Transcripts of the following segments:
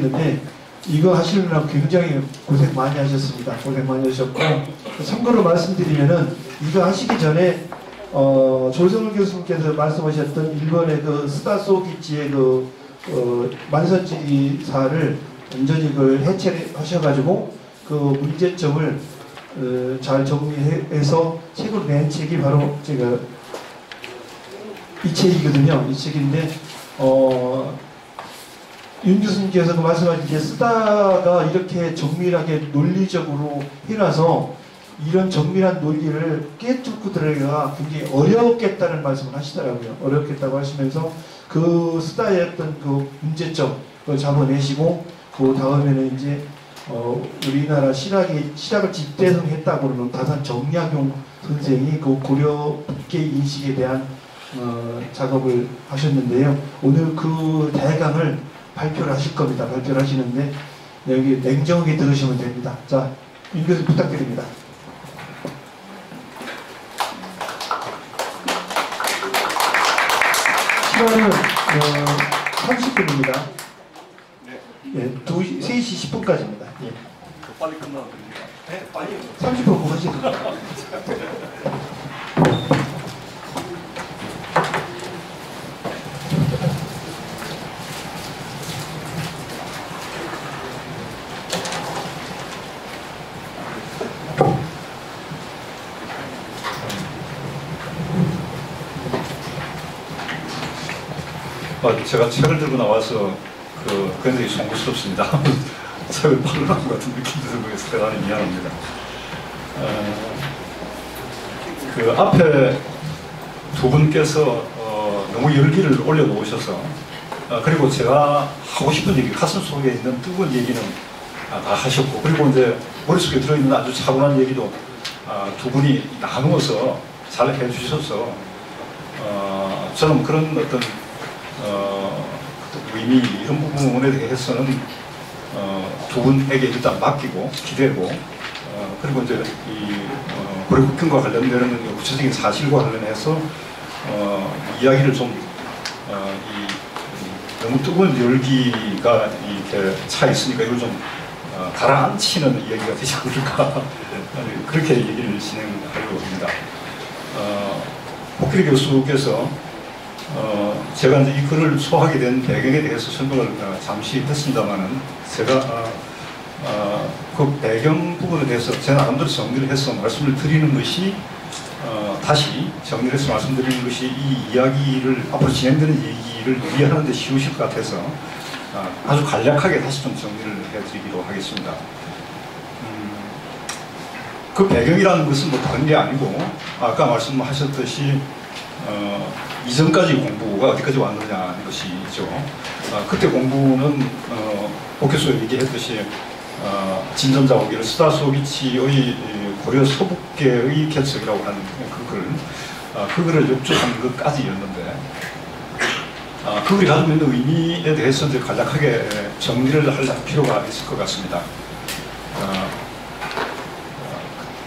하시겠는데 이거 하시느라 굉장히 고생 많이 하셨습니다. 고생 많이 하셨고 참고로 말씀드리면은 이거 하시기 전에 어, 조성을 교수님께서 말씀하셨던 일본의 그 스다소기치의 그 어, 만선지사를 완전히 그 해체를 하셔가지고 그 문제점을 어, 잘 정리해서 책을 낸 책이 바로 제가 이 책이거든요. 이 책인데 어, 윤 교수님께서 그 말씀하신 게 쓰다가 이렇게 정밀하게 논리적으로 해놔서 이런 정밀한 논리를 깨뚫고 들어가기가 굉장히 어렵겠다는 말씀을 하시더라고요. 어렵겠다고 하시면서 그 쓰다의 어떤 그 문제점 그걸 잡아내시고 그 다음에는 이제 어 우리나라 실학이 실학을 집대성했다고 그러는 다산 정약용 선생이 그 고려 북계 인식에 대한 어 작업을 하셨는데요. 오늘 그 대강을 발표를 하실 겁니다. 발표를 하시는데 여기 냉정하게 들으시면 됩니다. 자, 윤 교수 부탁드립니다. 시간은 어, 30분입니다. 예, 2시, 3시 10분까지입니다. 예. 빨리 끝나면 됩니다. 네, 빨리. 30분 뭐 하시는 제가 책을 들고 나와서 그 굉장히 송구스럽습니다. 책을 것 같은 느낌이 들어서 대단히 미안합니다. 어, 그 앞에 두 분께서 어, 너무 열기를 올려놓으셔서 어, 그리고 제가 하고 싶은 얘기, 가슴 속에 있는 뜨거운 얘기는 아, 다 하셨고 그리고 이제 머릿속에 들어있는 아주 차분한 얘기도 아, 두 분이 나누어서 잘 해주셔서 어, 저는 그런 어떤 어, 의미 이런 부분에 대해서는 어, 두 분에게 일단 맡기고 기대고 어, 그리고 이제 이 어, 고려국경과 관련되는 구체적인 사실과 관련해서 어, 이야기를 좀 어, 이, 이 너무 뜨거운 열기가 이렇게 차 있으니까 이걸 좀 어, 가라앉히는 이야기가 되지 않을까 그렇게 얘기를 진행하려고 합니다. 어, 복필 교수께서 어, 제가 이제 이 글을 소하게 된 배경에 대해서 설명을 어, 잠시 했습니다만은 제가 어, 어, 그 배경 부분에 대해서 제 나름대로 정리를 해서 말씀을 드리는 것이 어, 다시 정리를 해서 말씀드리는 것이 이 이야기를 앞으로 진행되는 얘기를 이해하는 데 쉬우실 것 같아서 어, 아주 간략하게 다시 좀 정리를 해드리기로 하겠습니다. 음, 그 배경이라는 것은 뭐 다른 게 아니고 아까 말씀하셨듯이 어, 이전까지 공부가 어디까지 왔느냐는 것이죠. 어, 그때 공부는 어, 복교수가 얘기했듯이 어, 진전자 오기를 스다소비치의 고려 서북계의 개척이라고 하는 그 글, 어, 그 글을 역주한 것까지였는데 어, 그 글이 가지고 있는 의미에 대해서 이제 간략하게 정리를 할 필요가 있을 것 같습니다. 어,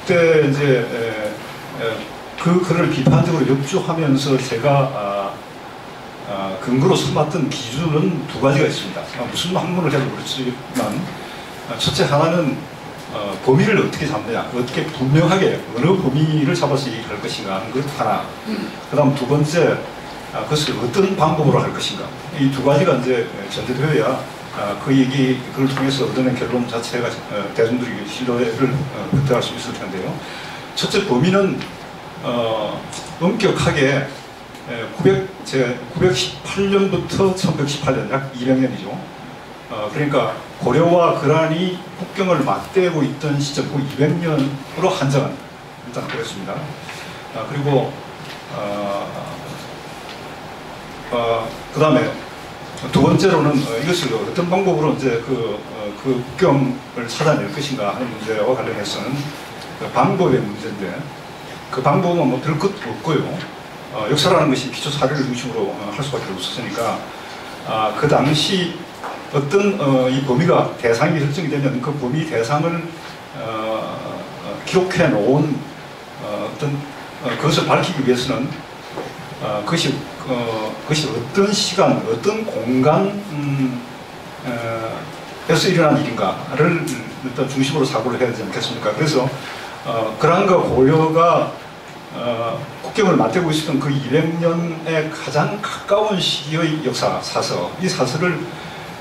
그때 이제 에, 에, 그 글을 비판적으로 역주하면서 제가 아, 아, 근거로 삼았던 기준은 두 가지가 있습니다. 아, 무슨 학문을 해도 그렇지만 아, 첫째 하나는 어, 범위를 어떻게 잡느냐, 어떻게 분명하게 어느 범위를 잡아서 얘기할 것인가 하는 것 하나. 그 다음 두 번째, 아, 그것을 어떤 방법으로 할 것인가. 이 두 가지가 이제 전제되어야 아, 그 얘기, 그걸 통해서 얻어낸 결론 자체가 어, 대중들에게 신뢰를 어, 획득할 수 있을 텐데요. 첫째 범위는 어, 엄격하게 900, 제 918년부터 1118년, 약 200년이죠. 어, 그러니까 고려와 그란이 국경을 맞대고 있던 시점, 그 200년으로 한정한, 일단 그랬습니다. 아, 그리고, 어, 어, 그 다음에 두 번째로는 어, 이것을 어떤 방법으로 이제 그, 어, 그 국경을 찾아낼 것인가 하는 문제와 관련해서는 그 방법의 문제인데, 그 방법은 뭐 별 것도 없고요. 어, 역사라는 것이 기초 사례를 중심으로 어, 할 수밖에 없었으니까 아, 그 당시 어떤 어, 이 범위가 대상이 설정이 되면 그 범위 대상을 어, 어, 기록해 놓은 어, 어떤 어, 그것을 밝히기 위해서는 어, 그것이 어, 그것이 어떤 시간, 어떤 공간 음, 일어난 일인가를 일단 중심으로 사고를 해야 되지 않겠습니까? 그래서 거 고려가 어, 국경을 맞대고 있었던 그 200년의 가장 가까운 시기의 역사, 사서, 이 사설을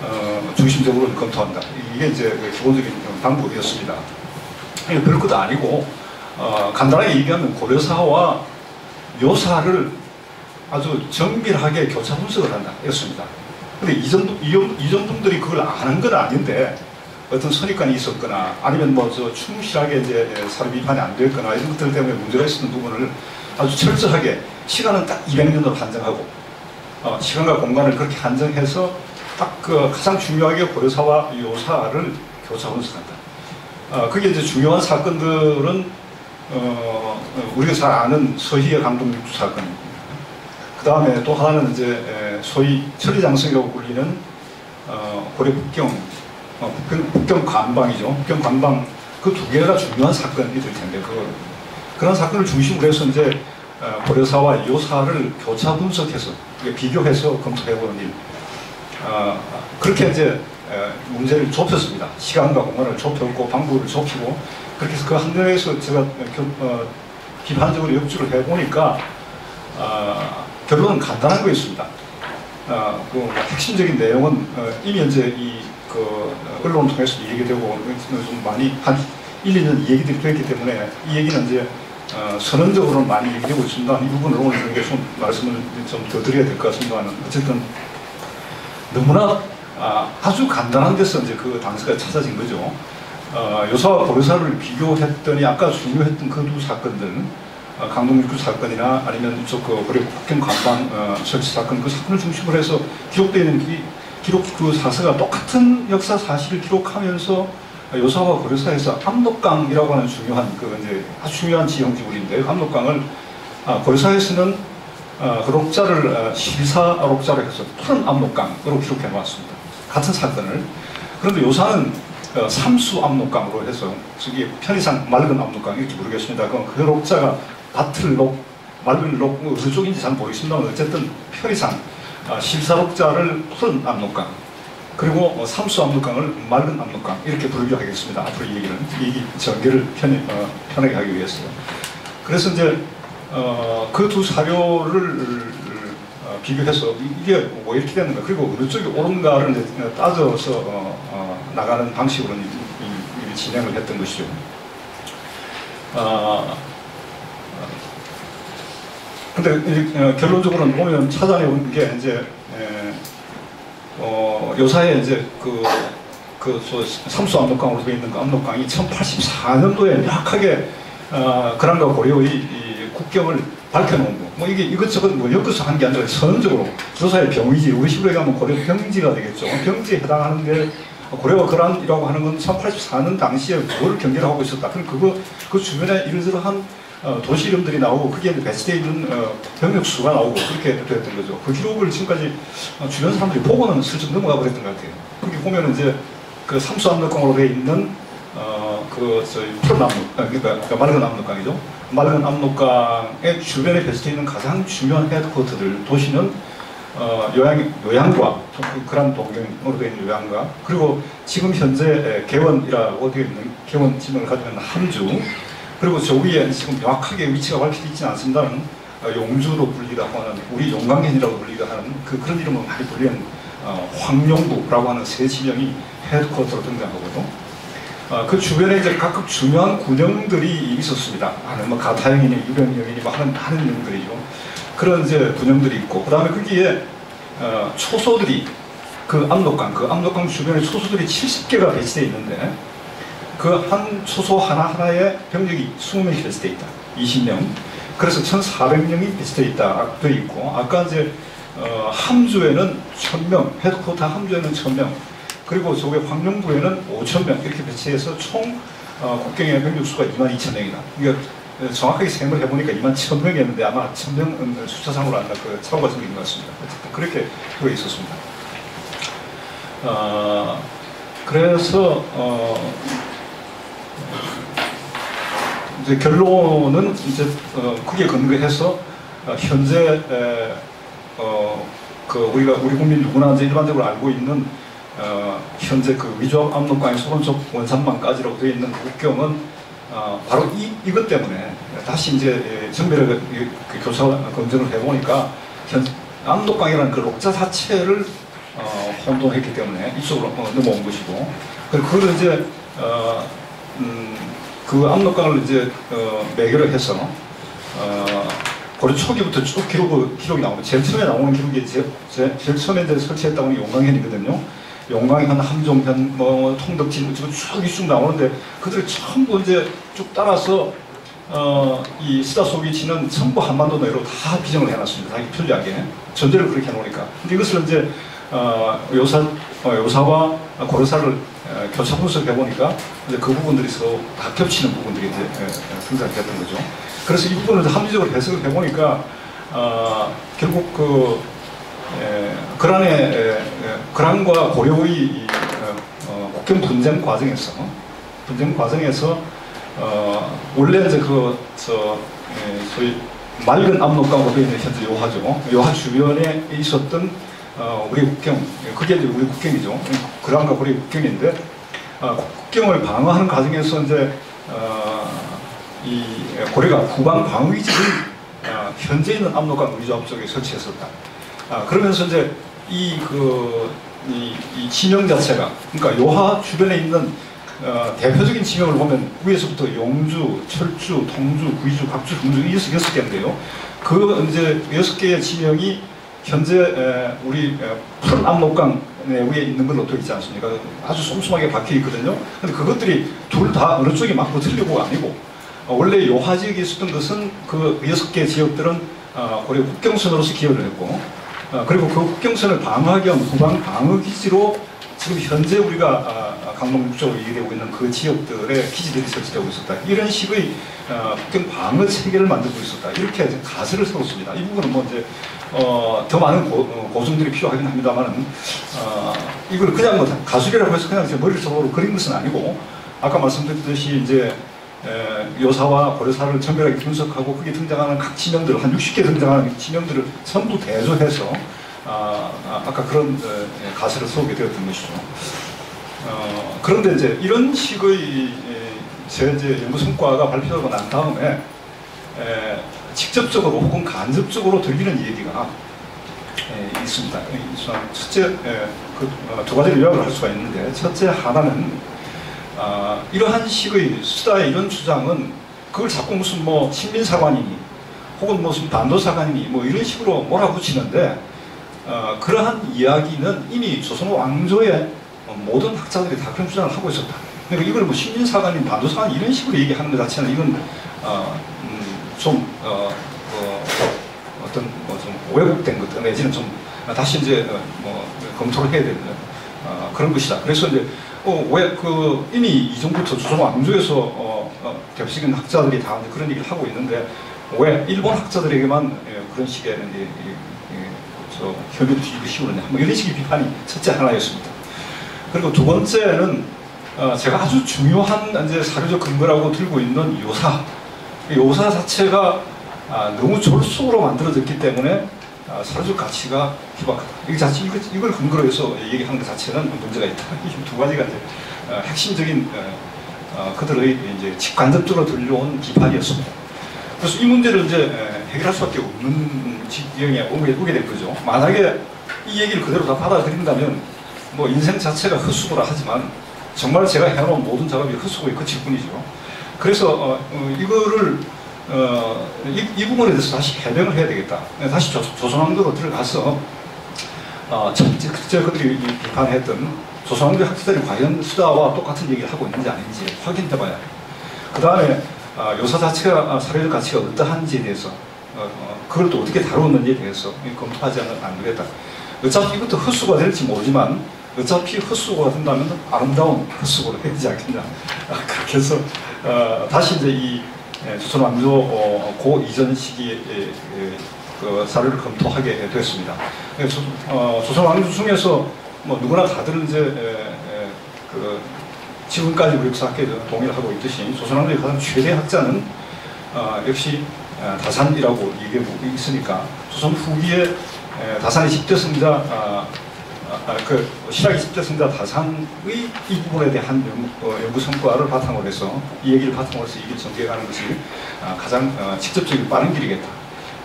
어, 중심적으로 검토한다. 이게 이제 그 기본적인 방법이었습니다. 별것도 아니고 어, 간단하게 얘기하면 고려사와 묘사를 아주 정밀하게 교차 분석을 한다. 였습니다. 근데 이정도, 이정도들이 그걸 아는 건 아닌데 어떤 선입관이 있었거나 아니면 뭐 저 충실하게 이제 사료 비판이 안 됐거나 이런 것들 때문에 문제가 있었던 부분을 아주 철저하게 시간은 딱 200년으로 한정하고 어, 시간과 공간을 그렇게 한정해서 딱 그 가장 중요하게 고려사와 요사를 교차 분석한다. 어, 그게 이제 중요한 사건들은 어, 우리가 잘 아는 서희의 강동육주 사건. 그 다음에 또 하나는 이제 에, 소위 천리장성이라고 불리는 어, 고려 북경, 어, 북경, 북경 관방이죠. 북경 관방 그 두 개가 중요한 사건이 될 텐데 그 그런 사건을 중심으로 해서 이제 어, 고려사와 요사를 교차 분석해서 비교해서 검토해보는 일. 어, 그렇게 이제 에, 문제를 좁혔습니다. 시간과 공간을 좁혔고 방법을 좁히고 그렇게 해서 그 한면에서 제가 겨, 어, 비판적으로 역주를 해보니까 어, 결론은 간단한 거였습니다. 어, 그 핵심적인 내용은 어, 이미 이제 이 그 언론 통해서 얘기되고 좀 많이 한 1, 2년 이 얘기들이 됐기 때문에 이 얘기는 이제 어, 선언적으로 많이 얘기되고 있습니다. 이 부분을 오늘 좀 말씀을 좀 더 드려야 될 것 같습니다만 어쨌든 너무나 아, 아주 간단한 데서 이제 그 단서가 찾아진 거죠. 어, 요사와 고려사를 비교했더니 아까 중요했던 그 두 사건들 어, 강동육주 사건이나 아니면 이쪽 그 고려 국경 관방 어, 설치 사건 그 사건을 중심으로 해서 기록되어 있는 이 기록 그 사서가 똑같은 역사 사실을 기록하면서 요사와 고려사에서 압록강이라고 하는 중요한 그 이제 아주 중요한 지형 지물인데 압록강을 아, 고려사에서는 어, 그 록자를 어, 실사 록자로 해서 푸른 압록강으로 기록해 놓았습니다. 같은 사건을 그런데 요사는 어, 삼수 압록강으로 해서 저기 편의상 맑은 압록강 이렇게 부르겠습니다. 그럼 그 록자가 밭을 록, 맑은 록 어느 쪽인지 잘 모르겠습니다만 어쨌든 편의상 어, 실사록자를 푸른 압록강 그리고 어, 삼수 압록강을 맑은 압록강 이렇게 부르기로 하겠습니다. 앞으로 이 얘기는 이 전개를 편, 어, 편하게 하기 위해서요. 그래서 이제 어, 그 두 사료를 어, 비교해서 이게 뭐 이렇게 되는가 그리고 어느 쪽이 옳은가를 따져서 어, 어, 나가는 방식으로 이, 이, 이 진행을 했던 것이죠. 어, 근데 어, 결론적으로는 보면 찾아내온 게 이제 에, 어, 요사에 이제 그, 그, 저, 삼수 압록강으로 되어 있는 그 압록강이 1084년도에 명확하게, 어, 그랑과 고려의 이 국경을 밝혀놓은 거. 뭐 이게 이것저것 뭐 엮어서 한 게 아니라 선언적으로 조사의 병의지, 우리 식으로 얘기하면 고려 병지가 되겠죠. 병지에 해당하는 게 고려가 거란이라고 하는 건 1084년 당시에 뭘 경계를 하고 있었다. 그럼 그거, 그 주변에 이러저러한 어, 도시 이름들이 나오고 그게 배치되어 있는 어, 병력 수가 나오고 그렇게 됐던 거죠. 그 기록을 지금까지 어, 주변 사람들이 보고는 슬쩍 넘어가 버렸던 것 같아요. 거기 보면 이제 그 삼수암록강으로 되어 있는 어, 그 저희 푸른 압록, 아, 그러니까, 그러니까 맑은 압록강이죠. 맑은 압록강의 주변에 배치되어 있는 가장 중요한 헤드쿼터들 도시는 어, 요양, 요양과 그란 동경으로 되어 있는 요양과 그리고 지금 현재 개원이라고 되어 있는 개원 지명을 가지고 있는 함주 그리고 저 위에 지금 명확하게 위치가 밝혀져 있지는 않습니다만 어, 용주로 불리기도 하는 우리 용광gen이라고 불리기도 하는 그 그런 이름을 많이 불리는 어, 황용부라고 하는 세 지명이 헤드쿼터로 등장하거든요. 어, 그 주변에 이제 각각 중요한 군영들이 있었습니다. 하는 뭐 가타형이니 유병영이니 뭐 하는 하는 영들이죠. 그런 이제 군영들이 있고 그 다음에 거기에 어, 초소들이 그 압록강 그 압록강 주변에 초소들이 70개가 배치되어 있는데 그한 초소 하나하나에 병력이 20명이 배치되어 있다. 20명. 그래서 1,400명이 배치되어 있다. 되어 있고, 아까 이제, 어, 함주에는 1,000명, 헤드코타 함주에는 1,000명, 그리고 저기 황룡부에는 5,000명 이렇게 배치해서 총, 어, 국경의 병력 수가 22,000명이다. 이게 정확하게 세을 해보니까 2만 1,000명이었는데 아마 1,000명 숫자상으로 안그 차고가 생긴 것 같습니다. 그렇게 되어 있었습니다. 어, 그래서 어, 이제 결론은 이제 어, 그게 근거해서 어, 현재 에, 어, 그 우리가 우리 국민 누구나 이제 일반적으로 알고 있는 어, 현재 그 위조압 압록강의 소론적 원산망까지라고 되어 있는 국경은 어, 바로 이, 이것 때문에 다시 이제 예, 정밀하게 그, 그 교사 검증을 해보니까 현, 압록강이라는 그 록자 자체를 어, 혼동했기 때문에 이쪽으로 어, 넘어온 것이고 그리고 그걸 이제 어, 음, 그 압록강을 이제 어, 매개로 해서 어, 고려 초기부터 쭉 기록, 기록이 나오고 제일 처음에 나오는 기록이 제, 제, 제일 처음에 이제 설치했다고 하는 용광현이거든요. 용광현, 함종현, 뭐 통덕진 지금 쭉 이쭉 나오는데 그들이 전부 이제 쭉 따라서 어, 이 지는 전부 한반도 내로 다 비정을 해놨습니다. 자기 편리하게 전제를 그렇게 해놓으니까. 근데 이것을 이제 어, 요사 어, 요사와 고려사를 어, 교차 분석해 보니까 이제 그 부분들이 서로 다 겹치는 부분들이 이제 예, 예, 등장했던 거죠. 그래서 이 부분을 합리적으로 해석을 해보니까 어, 결국 그 에, 그란의 에, 에, 그란과 고려의 이, 어, 어, 국경 분쟁 과정에서 분쟁 과정에서 어, 원래 이제 그저 소위 맑은 압록강으로 되어 있는 현재 요하죠. 요하 주변에 있었던 어, 우리 국경 그게 이제 우리 국경이죠. 그란과 고려 국경인데 어, 국경을 방어하는 과정에서 이제 어, 이 고려가 국방 방위지를 어, 현재 있는 압록강 위조압 쪽에 설치했었다. 아, 그러면서 이제 이 그 이, 이 지명 자체가 그러니까 요하 주변에 있는 어, 대표적인 지명을 보면 위에서부터 용주, 철주, 통주, 구이주, 이 여섯, 여섯 개인데요. 그 이제 여섯 개의 지명이 현재 에, 우리 에, 푸른 압록강 위에 있는 걸로 되어 있지 않습니까? 아주 쏨쏨하게 박혀 있거든요. 근데 그것들이 둘 다 어느 쪽이 맞고 틀리고가 아니고 어, 원래 요하 지역에 있었던 것은 그 여섯 개 지역들은 어, 고려 국경선으로서 기여를 했고 어, 그리고 그 국경선을 방어하기 위한 후방 방어 기지로 지금 현재 우리가 아, 강동 북쪽으로 얘기되고 있는 그 지역들의 기지들이 설치되고 있었다. 이런 식의 어, 국경 방어 체계를 만들고 있었다. 이렇게 가설을 세웠습니다. 이 부분은 뭐 이제 어, 더 많은 고, 어, 고증들이 필요하긴 합니다만은 어, 이걸 그냥 뭐 가설이라고 해서 그냥 제 머릿속으로 그린 것은 아니고 아까 말씀드렸듯이 이제 에, 요사와 고려사를 정밀하게 분석하고 거기에 등장하는 각 지명들 한 60개 등장하는 지명들을 전부 대조해서 아, 아, 아까 그런 에, 가설을 세우게 되었던 것이죠. 어, 그런데 이제 이런 식의 에, 제 이제 연구 성과가 발표되고 난 다음에 에, 직접적으로 혹은 간접적으로 들리는 얘기가 에, 있습니다. 이, 첫째 에, 그, 어, 두 가지를 요약을 할 수가 있는데 첫째 하나는 아, 이러한 식의 수다의 이런 주장은 그걸 자꾸 무슨 뭐 신민사관이니 혹은 무슨 반도사관이니 뭐 이런 식으로 몰아붙이는데 어, 그러한 이야기는 이미 조선 왕조의 모든 학자들이 다 그런 주장을 하고 있었다. 그러니까 이걸 뭐 신민사관인 반도사관 이런 식으로 얘기하는 것 자체는 이건 어, 음, 좀 어, 어, 어떤 뭐좀 왜곡된 것 내지는 좀 다시 이제 어, 뭐 검토를 해야 되는 어, 그런 것이다. 그래서 이제 어, 왜그 이미 이전부터 조선 왕조에서 어, 어, 대표적인 학자들이 다 그런 얘기를 하고 있는데 왜 일본 학자들에게만 예, 그런 식의 이- 저 혐의를 주기가 쉬우느냐 뭐 이런 식의 비판이 첫째 하나였습니다. 그리고 두 번째는 어, 제가 아주 중요한 이제 사료적 근거라고 들고 있는 요사 이 요사 자체가 아, 너무 졸속으로 만들어졌기 때문에 아, 사료적 가치가 희박하다. 이 자체 이걸, 이걸 근거로 해서 얘기하는 것 자체는 문제가 있다. 이 두 가지가 이제 어, 핵심적인 어, 어, 그들의 이제 직간접적으로 들려온 비판이었습니다. 그래서 이 문제를 이제 에, 해결할 수밖에 없는 지경에 오게, 오게 된 거죠. 만약에 이 얘기를 그대로 다 받아들인다면 뭐 인생 자체가 헛수고라 하지만 정말 제가 해놓은 모든 작업이 헛수고에 그칠 뿐이죠. 그래서 어, 어, 이거를 어, 이, 이 부분에 대해서 다시 해명을 해야 되겠다. 다시 조, 조선왕조로 들어가서 어, 첫째, 첫째 그들이 이 비판했던 조선왕조 학자들이 과연 수다와 똑같은 얘기를 하고 있는지 아닌지 확인해봐야. 그 다음에 아, 요사 자체가 아, 사회적 가치가 어떠한지에 대해서 어, 어, 그걸 또 어떻게 다루는지에 대해서 검토하지 않으면 안 되겠다. 어차피 이것도 헛수고가 될지 모르지만 어차피 헛수고가 된다면 아름다운 헛수고를 해야 되지 않겠냐. 아, 그렇게 해서 어, 다시 이제 이 예, 조선 왕조 어, 고 이전 시기의 예, 예, 그 사료를 검토하게 됐습니다. 그래서 어, 조선 왕조 중에서 뭐 누구나 다들 이제 에, 에, 그 지금까지 우리 역사학계에서 동의를 하고 있듯이 조선 왕조의 가장 최대 학자는 어, 역시 어, 다산이라고 얘기하고 있으니까 조선 후기에 에, 다산의 10대 승자 아, 아, 아, 그 신학 20대 승자 다산의 이 부분에 대한 연구, 어, 성과를 바탕으로 해서 이 얘기를 바탕으로 해서 얘기를 전개하는 것이 아, 가장 어, 직접적이고 빠른 길이겠다.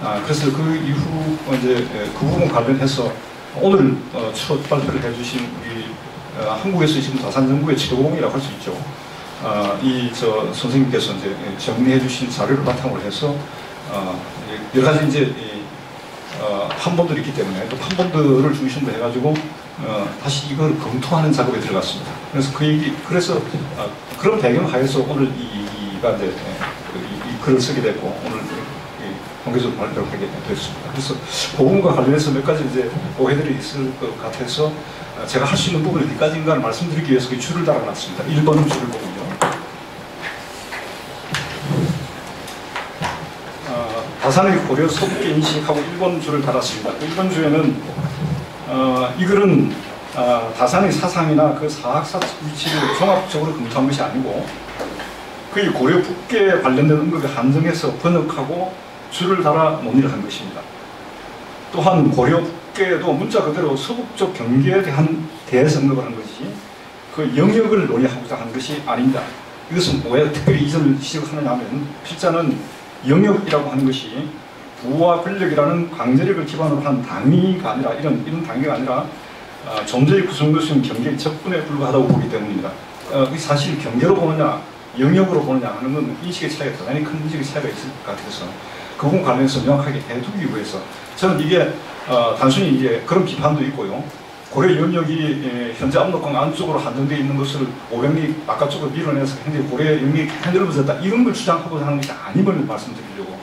아, 그래서 그 이후 어, 이제 에, 그 부분 관련해서 오늘 어, 첫 발표를 해주신 우리 어, 한국에서 지금 다산 정부의 최고봉이라고 할 수 있죠. 어, 이저 선생님께서 이제 정리해 주신 자료를 바탕으로 해서 어, 여러 가지 이제 이, 어, 판본들이 있기 때문에 그 판본들을 중심으로 해가지고 어, 다시 이걸 검토하는 작업에 들어갔습니다. 그래서 그 얘기 그래서 어, 그런 배경 하에서 오늘 이, 이가 이제 그 이, 이 글을 쓰게 됐고 오늘 이 공개적으로 발표를 하게 됐습니다. 그래서 그 부분과 관련해서 몇 가지 이제 오해들이 있을 것 같아서 어, 제가 할 수 있는 부분이 어디까지인가를 말씀드리기 위해서 그 줄을 달아놨습니다. 1번은 줄을 보군 다산의 고려 서북계 인식하고 1번 줄을 달았습니다. 그 1번 줄에는 어, 이 글은 어, 다산의 사상이나 그 사학사 위치를 종합적으로 검토한 것이 아니고 그의 고려 북계에 관련된 언급에 한정해서 번역하고 줄을 달아 논의를 한 것입니다. 또한 고려 북계에도 문자 그대로 서북쪽 경계에 대한 대해서 언급을 한 것이지 그 영역을 논의하고자 한 것이 아닙니다. 이것은 왜 특별히 이 점을 지적하느냐 하면 필자는 영역이라고 하는 것이 부와 권력이라는 강제력을 기반으로 한 당위가 아니라 이런 이런 단계가 아니라 어, 존재의 있는 경계의 적분에 불과하다고 보기 때문입니다. 어, 이 사실 경계로 보느냐 영역으로 보느냐 하는 건 인식의 차이가 대단히 큰 인식의 차이가 있을 것 같아서 그 부분 관련해서 명확하게 해두기 위해서 저는 이게 어, 단순히 이제 그런 비판도 있고요. 고려 영역이 예, 현재 압록강 안쪽으로 한정되어 있는 것을 500리 바깥쪽으로 밀어내서 현재 고려 영역이 흔들어졌다 이런 걸 주장하고 하는 것이 아님을 말씀드리려고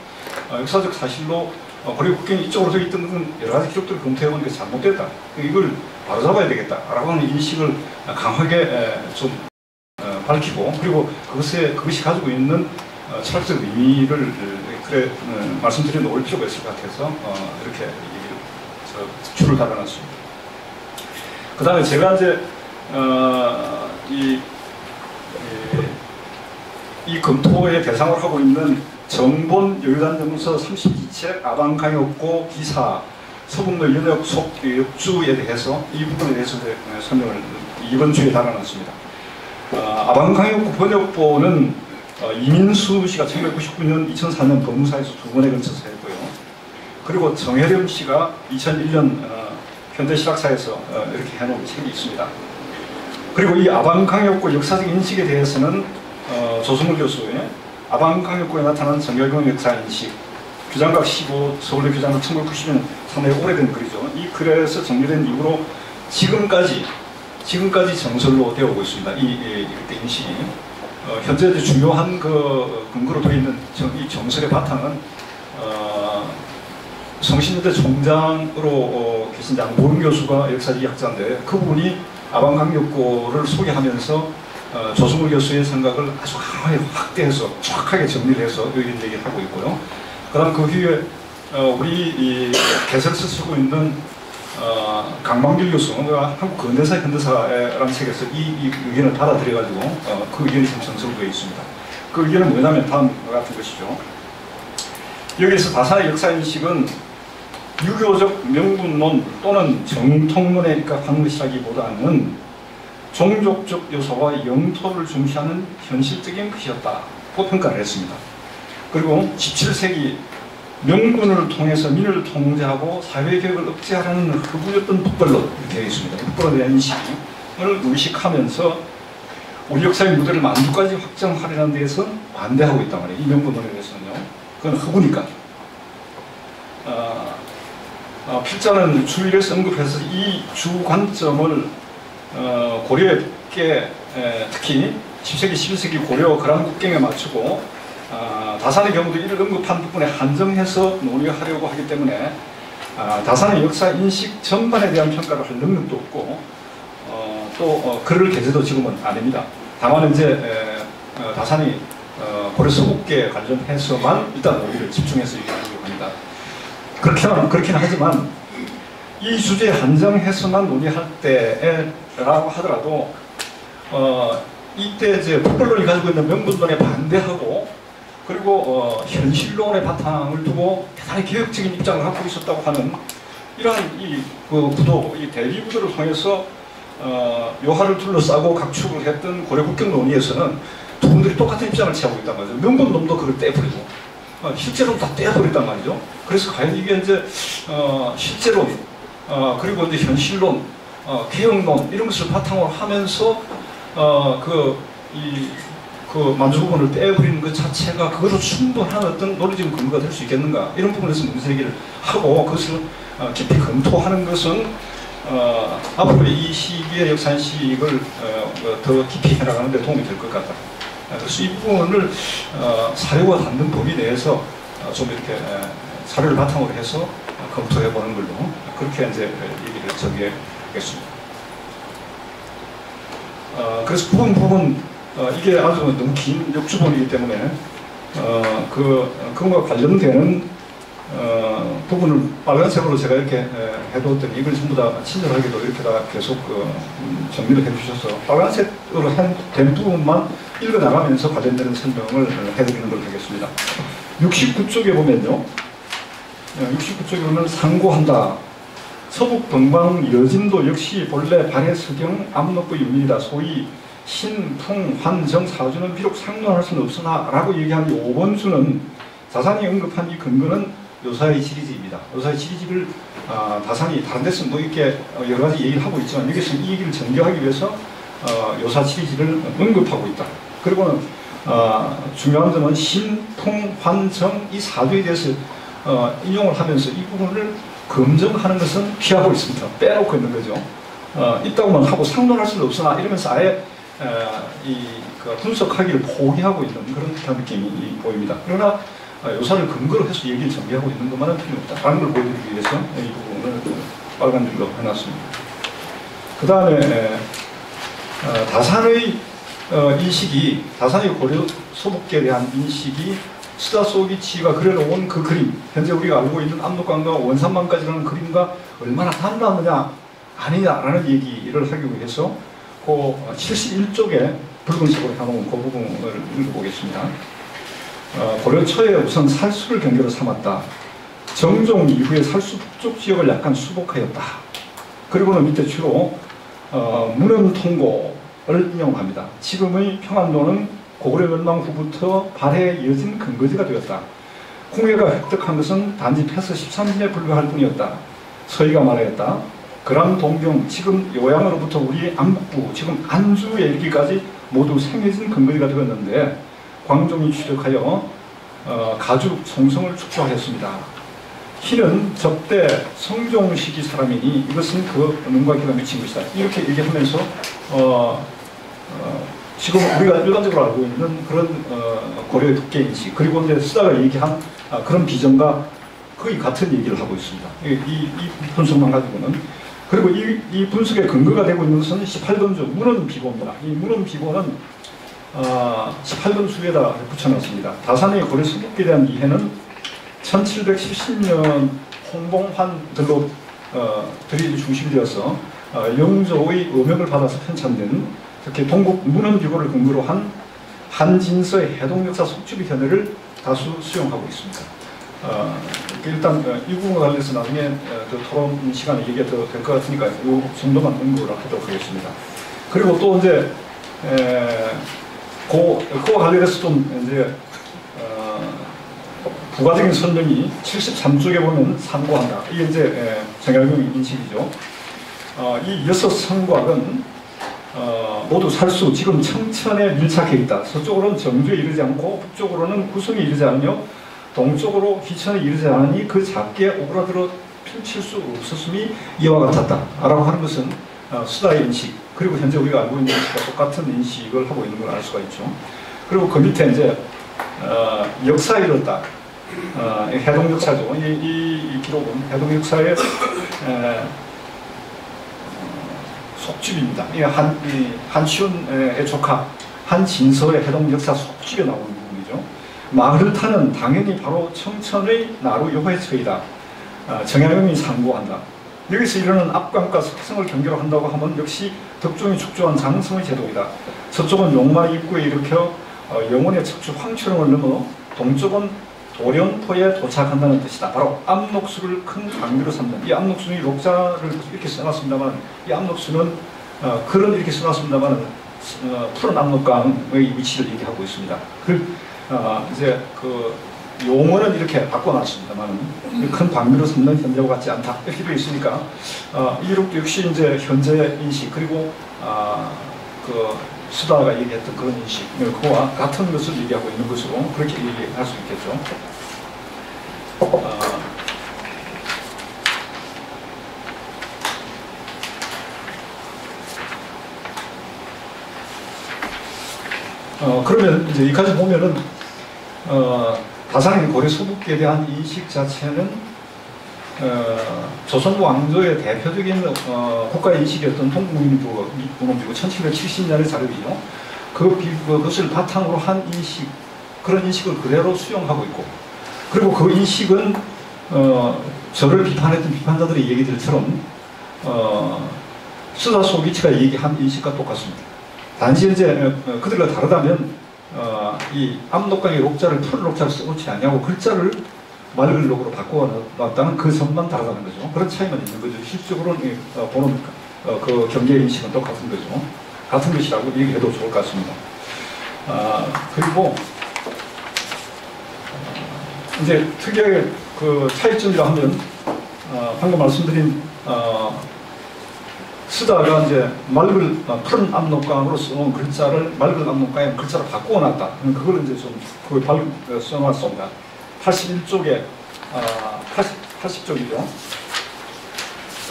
어, 역사적 사실로 어, 고려 국경이 이쪽으로 서 있던 것은 여러 가지 기록들을 검토해보니까 잘못됐다 이걸 바로잡아야 되겠다라고 하는 인식을 강하게 에, 좀 어, 밝히고 그리고 그것에 그것이 가지고 있는 어, 철학적 의미를 어, 그래 어, 말씀드려 놓을 필요가 있을 것 같아서 어, 이렇게 얘기를 저, 줄을 달아놨습니다. 그 다음에 제가 이제 어, 이, 이, 이 검토의 대상을 하고 있는 정본 여유단정서 32책 아방강역고 기사 서북로 연역 속 역주에 대해서 이 부분에 대해서 설명을 이번 주에 달아놨습니다. 어, 아방강역고 번역본은 어, 이민수 씨가 1999년, 2004년 법무사에서 두 번에 걸쳐서 했고요. 그리고 정혜렴 씨가 2001년 어, 현대 실학사에서 어, 이렇게 해놓은 책이 있습니다. 그리고 이 아방강역고 역사적 인식에 대해서는 어, 조승우 교수의 아방강역고에 나타난 정결경 역사인식 규장각 15 서울대 규장각 1990년 상당히 오래된 글이죠. 이 글에서 정리된 이후로 지금까지 지금까지 정설로 되어 오고 있습니다. 이, 이, 이때 인식이 어, 현재 중요한 그 근거로 되어 있는 정, 이 정설의 바탕은 어, 성신여대 총장으로 어, 계신 양보름 교수가 역사지 학자인데 그분이 아방강역고를 소개하면서 어, 조승우 교수의 생각을 아주 강하게 확대해서 정확하게 정리를 해서 이런 얘기를 하고 있고요. 그 다음 그 후에 어, 우리 이 개설서 쓰고 있는 어, 강방길 교수가 한국 근대사 현대사라는 책에서 이, 이 의견을 받아들여가지고 어, 그 의견이 지금 정설되어 있습니다. 그 의견은 뭐냐면 다음과 같은 것이죠. 여기서 다사의 역사인식은 유교적 명분론 또는 정통론에 입각하는 것이라기보다는 종족적 요소와 영토를 중시하는 현실적인 것이었다고 평가를 했습니다. 그리고 17세기 명분을 통해서 민을 통제하고 사회개혁을 억제하라는 흑우였던 북벌로 되어 있습니다. 북벌에 대한 인식을 의식하면서 우리 역사의 무대를 만주까지 확정하려는 데에서 반대하고 있단 말이에요. 이 명분론에 대해서는요. 그건 흑우니까. 어, 어, 필자는 주일에서 언급해서 이 주 관점을 어, 고려에 특히 10세기, 11세기 고려 거란국경에 맞추고 어, 다산의 경우도 이를 언급한 부분에 한정해서 논의하려고 하기 때문에 어, 다산의 역사 인식 전반에 대한 평가를 할 능력도 없고 어, 또 어, 글을 게재도 지금은 아닙니다. 다만 이제 에, 어, 다산이 어, 고려 서국계 관련해서만 일단 논의를 집중해서 얘기하려고 합니다. 그렇게는 그렇긴 하지만 이 주제에 한정해서만 논의할 때라고 하더라도 어, 이때 이제 폭벌론이 가지고 있는 명분론에 반대하고 그리고 어, 현실론의 바탕을 두고 대단히 개혁적인 입장을 갖고 있었다고 하는 이러한 이 그 구도, 이 대비 구도를 통해서 어, 묘화를 둘러싸고 각축을 했던 고려국경 논의에서는 두 분들이 똑같은 입장을 취하고 있단 말이죠. 명분론도 그걸 떼버리고 어, 실제로는 다 떼버렸단 말이죠. 그래서 과연 이게 이제 어, 실제론 어, 그리고 이제 현실론, 어, 개혁론 이런 것을 바탕으로 하면서 어, 그, 이, 그 만주 부분을 빼버리는 것 자체가 그것으로 충분한 어떤 논리적인 근거가 될 수 있겠는가 이런 부분에서 문제 제기를 하고 그것을 어, 깊이 검토하는 것은 어, 앞으로 이 시기의 역산식을 어, 어, 더 깊이 해나가는 데 도움이 될 것 같다. 어, 그래서 이 부분을 어, 사료가 닿는 범위 내에서 어, 좀 이렇게 에, 사료를 바탕으로 해서 어, 검토해 보는 걸로 그렇게 이제 얘기를 전개하겠습니다. 어, 그래서 부분 부분 어, 이게 아주 너무 긴 역주본이기 때문에 어, 그 그것과 관련되는 어, 부분을 빨간색으로 제가 이렇게 에, 해뒀더니 이걸 전부 다 친절하게도 이렇게 다 계속 그, 음, 정리를 해주셔서 빨간색으로 한- 된 부분만 읽어 나가면서 관련되는 설명을 어, 해드리는 걸로 하겠습니다. 69쪽에 보면요. 69쪽에 보면 상고한다. 서북 동방 여진도 역시 본래 발해 서경 암록부 윤밀이다. 소위 신, 풍, 환, 정, 사주는 비록 상론할 수는 없으나 라고 얘기한 이 5번 수는 다산이 언급한 이 근거는 요사의 지리지입니다. 요사의 지리지를 아, 다산이 다른 데서 뭐 이렇게 어, 여러 가지 얘기를 하고 있지만 여기서 이 얘기를 전개하기 위해서 어, 요사 지리지를 언급하고 있다. 그리고는 아, 중요한 점은 신, 풍, 환, 정이 사주에 대해서 어, 인용을 하면서 이 부분을 검증하는 것은 피하고 있습니다. 빼놓고 있는 거죠. 어, 있다고만 하고 상론할 수는 없으나 이러면서 아예 어, 이 그 분석하기를 포기하고 있는 그런 듯한 느낌이 보입니다. 그러나 어, 요사를 근거로 해서 얘기를 전개하고 있는 것만은 틀림없다 라는 걸 보여드리기 위해서 이 부분을 빨간 줄로 해놨습니다. 그 다음에 어, 다산의 어, 인식이 다산의 고려 소복계에 대한 인식이 수다 속이 치가 그려놓은 그 그림 현재 우리가 알고 있는 압록강과 원산만까지라는 그림과 얼마나 달랐느냐 아니냐라는 얘기를 하기 위해서 그 71쪽에 붉은 색으로 해놓은 그 부분을 읽어보겠습니다. 어, 고려 초에 우선 살수를 경계로 삼았다. 정종 이후에 살수 북쪽 지역을 약간 수복하였다. 그리고는 밑에 주로 어, 문헌 통고 를 인용합니다. 지금의 평안도는 고구려 멸망 후부터 발해 이어진 근거지가 되었다. 홍해가 획득한 것은 단지 패서 13년에 불과할 뿐이었다. 서희가 말하였다. 그란 동경 지금 요양으로부터 우리 안북부 지금 안주에 이르기까지 모두 생해진 근거지가 되었는데 광종이 추적하여 어, 가죽 송성을 축조하였습니다. 희는 적대 성종 시기 사람이니 이것은 그 눈과 귀가 미친 것이다. 이렇게 얘기하면서 어, 어, 지금 우리가 일반적으로 알고 있는 그런 어, 고려의 인식 그리고 이제 수다가 얘기한 아, 그런 비전과 거의 같은 얘기를 하고 있습니다. 이, 이, 이 분석만 가지고는 그리고 이, 이 분석의 근거가 되고 있는 것은 18번주 문헌 비고입니다. 이 문헌 비고는 어, 18번 수에다 붙여놨습니다. 다산의 고려 수국에 대한 이해는 1770년 홍봉환들로 어, 들이 중심되어서 어, 영조의 음역을 받아서 편찬된 특히 동국 문헌비고를 근거로 한 한진서의 해동역사 속주비 견해를 다수 수용하고 있습니다. 어, 일단 어, 이 부분과 관련해서 나중에 어, 그 토론 시간에 얘기가 더될 것 같으니까 이 정도만 언급을 하도록 하겠습니다. 그리고 또 이제 에, 고, 그와 관련해서 좀 이제 어, 부가적인 설명이 73쪽에 보면 상고한다. 이게 이제 에, 정약용 인식이죠. 어, 이 여섯 성곽은 어, 모두 살수 지금 청천에 밀착해 있다. 서쪽으로는 정주에 이르지 않고 북쪽으로는 구성에 이르지 않으며 동쪽으로 희천에 이르지 않으니 그 작게 오그라들어 펼칠 수 없었음이 이와 같았다. 라고 하는 것은 어, 수다의 인식 그리고 현재 우리가 알고 있는 인식과 똑같은 인식을 하고 있는 걸 알 수가 있죠. 그리고 그 밑에 이제 어, 역사 이뤘다. 어, 해동 역사죠. 이, 이, 이 기록은 해동 역사의 에, 속집입니다. 이 한, 이 한시훈의 조카 한진서의 해동 역사 속집에 나오는 부분이죠. 마르타는 당연히 바로 청천의 나루 요회처이다. 어, 정약용이 상고한다. 여기서 이르는 압강과 석성을 경계로 한다고 하면 역시 덕종이 축조한 장성의 제도이다. 서쪽은 용마 입구에 일으켜 어, 영혼의 척추 황초령을 넘어 동쪽은 도련포에 도착한다는 뜻이다. 바로 압록수를 큰 강비로 삼는 이 압록수는 이 녹자를 이렇게 써놨습니다만 이 압록수는 어, 글은 이렇게 써놨습니다만 어, 푸른 압록강의 위치를 얘기하고 있습니다. 그 어, 이제 그 용어는 이렇게 바꿔놨습니다만 큰 방미로 삼는 현재와 같지 않다 이렇게 되어 있으니까 어, 이룩도 역시 이제 현재 인식 그리고 아, 그 수다가 얘기했던 그런 인식 그와 같은 것을 얘기하고 있는 것으로 그렇게 얘기할 수 있겠죠. 어, 어, 그러면 이제 여기까지 보면은 어, 다산인 고려 소국기에 대한 인식 자체는 어, 조선 왕조의 대표적인 어, 국가 인식이었던 동국민주국 문헌비고 1770년의 자료이죠. 그 비- 그것을 바탕으로 한 인식 그런 인식을 그대로 수용하고 있고 그리고 그 인식은 어, 저를 비판했던 비판자들의 얘기들처럼 어, 수다 소비치가 얘기한 인식과 똑같습니다. 단지 이제 어, 어, 그들과 다르다면 어, 이 압록강의 녹자를 푸른 녹자를 써놓지 않냐고 글자를 녹으로 바꿔놨다는 그 점만 다르다는 거죠. 그런 차이만 있는 거죠. 실적으로는 이, 어, 보는 어, 그 경계 인식은 똑같은 거죠. 같은 것이라고 얘기해도 좋을 것 같습니다. 아, 그리고 어, 이제 특이하게 그 차이점이라 하면 어, 방금 말씀드린 어, 쓰다가 이제 맑은 어, 푸른 압록강으로 써놓은 글자를 맑은 압록강에 글자로 바꿔놨다. 음, 그걸 이제 좀 그걸 발, 어, 써놨습니다. 81쪽에 아, 80, 80 쪽이죠.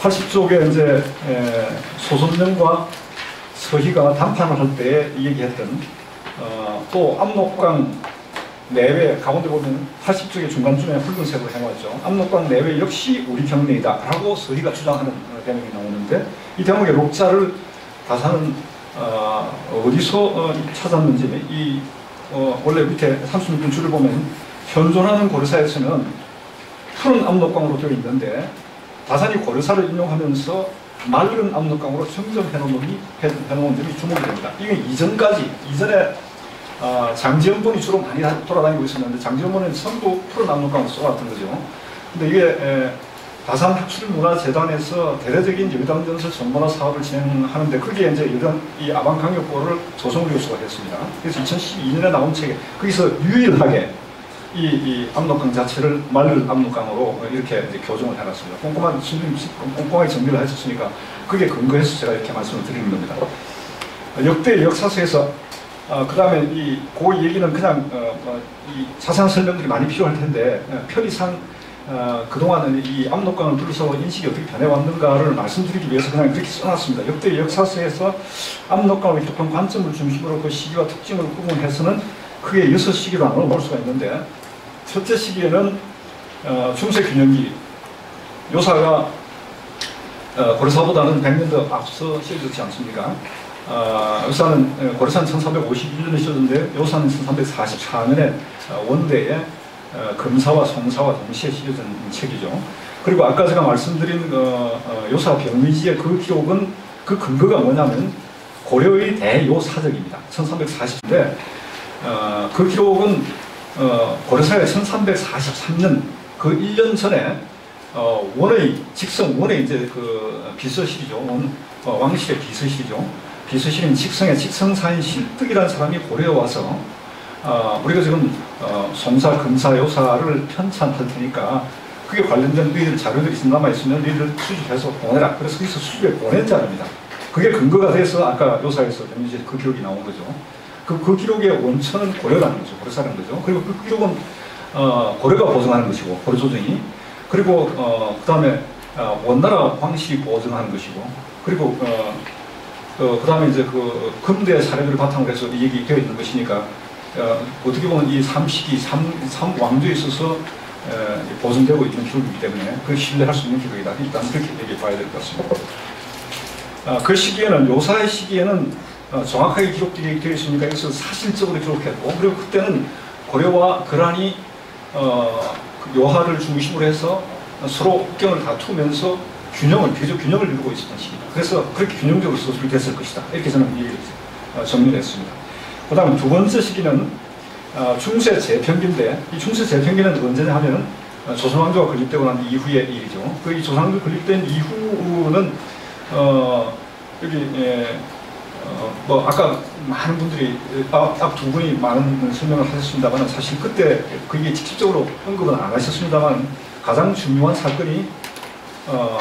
80쪽에 이제 에, 소선명과 서희가 담판을 할 때 얘기했던 어, 또 압록강 내외 가운데 보면 80쪽의 중간쯤에 붉은색으로 해놨죠. 압록강 내외 역시 우리 경내이다 라고 서희가 주장하는 어, 대목이 나오는데 이 대목의 녹자를 다사는 어, 어디서 어, 찾았는지 이 어, 원래 밑에 36분 줄을 보면 현존하는 고려사에서는 푸른 압록강으로 되어 있는데 다산이 고려사를 인용하면서 맑은 압록강으로 정정해놓은 놈이 해놓은 점이 주목이 됩니다. 이게 이전까지 이전에 아, 장지연본이 주로 많이 다- 돌아다니고 있었는데 장지연본은 전부 푸른 압록강으로 써왔던 거죠. 근데 이게 에, 다산 학술문화재단에서 대대적인 여담전설 전문화 사업을 진행하는데 그게 이제 여담 이 아방강역보를 조성우 교수가 했습니다. 그래서 2012년에 나온 책에 거기서 유일하게 이, 이 압록강 자체를 맑은 압록강으로 이렇게 교정을 해놨습니다. 꼼꼼한 선생님 꼼꼼하게 정리를 했었으니까 그게 근거해서 제가 이렇게 말씀을 드리는 겁니다. 역대 역사서에서 어, 그 다음에 이, 그 얘기는 그냥, 어, 어, 이 자세한 설명들이 많이 필요할 텐데, 어, 편의상, 어, 그동안은 이 압록강을 둘러싸고 인식이 어떻게 변해왔는가를 말씀드리기 위해서 그냥 이렇게 써놨습니다. 역대 역사서에서 압록강을 비롯한 관점을 중심으로 그 시기와 특징을 구분해서는 크게 여섯 시기로 나눠 볼 수가 있는데, 첫째 시기에는, 어, 중세 균형기, 요사가, 어, 고려사보다는 100년 더 앞서 시어졌지 않습니까? 어, 요사는 고려산 1351년에 시어졌는데 요사는 1344년에 어, 원대에 어, 금사와 송사와 동시에 시어진 책이죠. 그리고 아까 제가 말씀드린 어, 어, 요사 병리지의 그 기록은 그 근거가 뭐냐면 고려의 대요사적입니다. 1340인데 어, 그 기록은 어, 고려사의 1343년 그 1년 전에 어, 원의 직성 원의 이제 그 비서실이죠. 원, 어, 왕실의 비서실이죠. 비서실인 직성의 직성사인 실득이라는 사람이 고려에 와서 어, 우리가 지금 어, 송사, 금사, 요사를 편찬할 테니까 그게 관련된 너희들 자료들이 남아 있으면 너희들 수집해서 보내라. 그래서 거기서 수집해 보낸 자료입니다. 그게 근거가 돼서 아까 요사에서 이제 그 기록이 나온 거죠. 그, 그 기록의 원천은 고려라는 거죠. 고려사라는 거죠. 그리고 그 기록은 어, 고려가 보증하는 것이고 고려 조정이 그리고 어, 그 다음에 어, 원나라 황실이 보증하는 것이고 그리고 어, 어, 그 다음에 이제 그 근대 사례들을 바탕으로 해서 이 얘기 되어 있는 것이니까 어, 어떻게 보면 이 삼식이 삼, 삼 왕조에 있어서 에, 보존되고 있는 기록이기 때문에 그 신뢰할 수 있는 기록이다. 일단 그렇게 얘기해 봐야 될 것 같습니다. 아, 그 시기에는 요사의 시기에는 어, 정확하게 기록되어 있으니까 이것을 사실적으로 기록했고 그리고 그때는 고려와 거란이 어, 그 요하를 중심으로 해서 서로 국경을 다투면서 균형을 비교적 균형을 이루고 있었던 시기다. 그래서 그렇게 균형적으로 수술됐을 것이다. 이렇게 저는 이, 어, 정리를 했습니다. 그 다음 두 번째 시기는 어, 중세 재평기인데 이 중세 재평기는 언제냐 하면은 어, 조선왕조가 건립되고 난 이후의 일이죠. 그 이 조선왕조 건립된 이후는 어, 여기 예, 어, 뭐 아까 많은 분들이 딱두 분이 많은 설명을 하셨습니다만 사실 그때 그게 직접적으로 언급은 안 하셨습니다만 가장 중요한 사건이 어,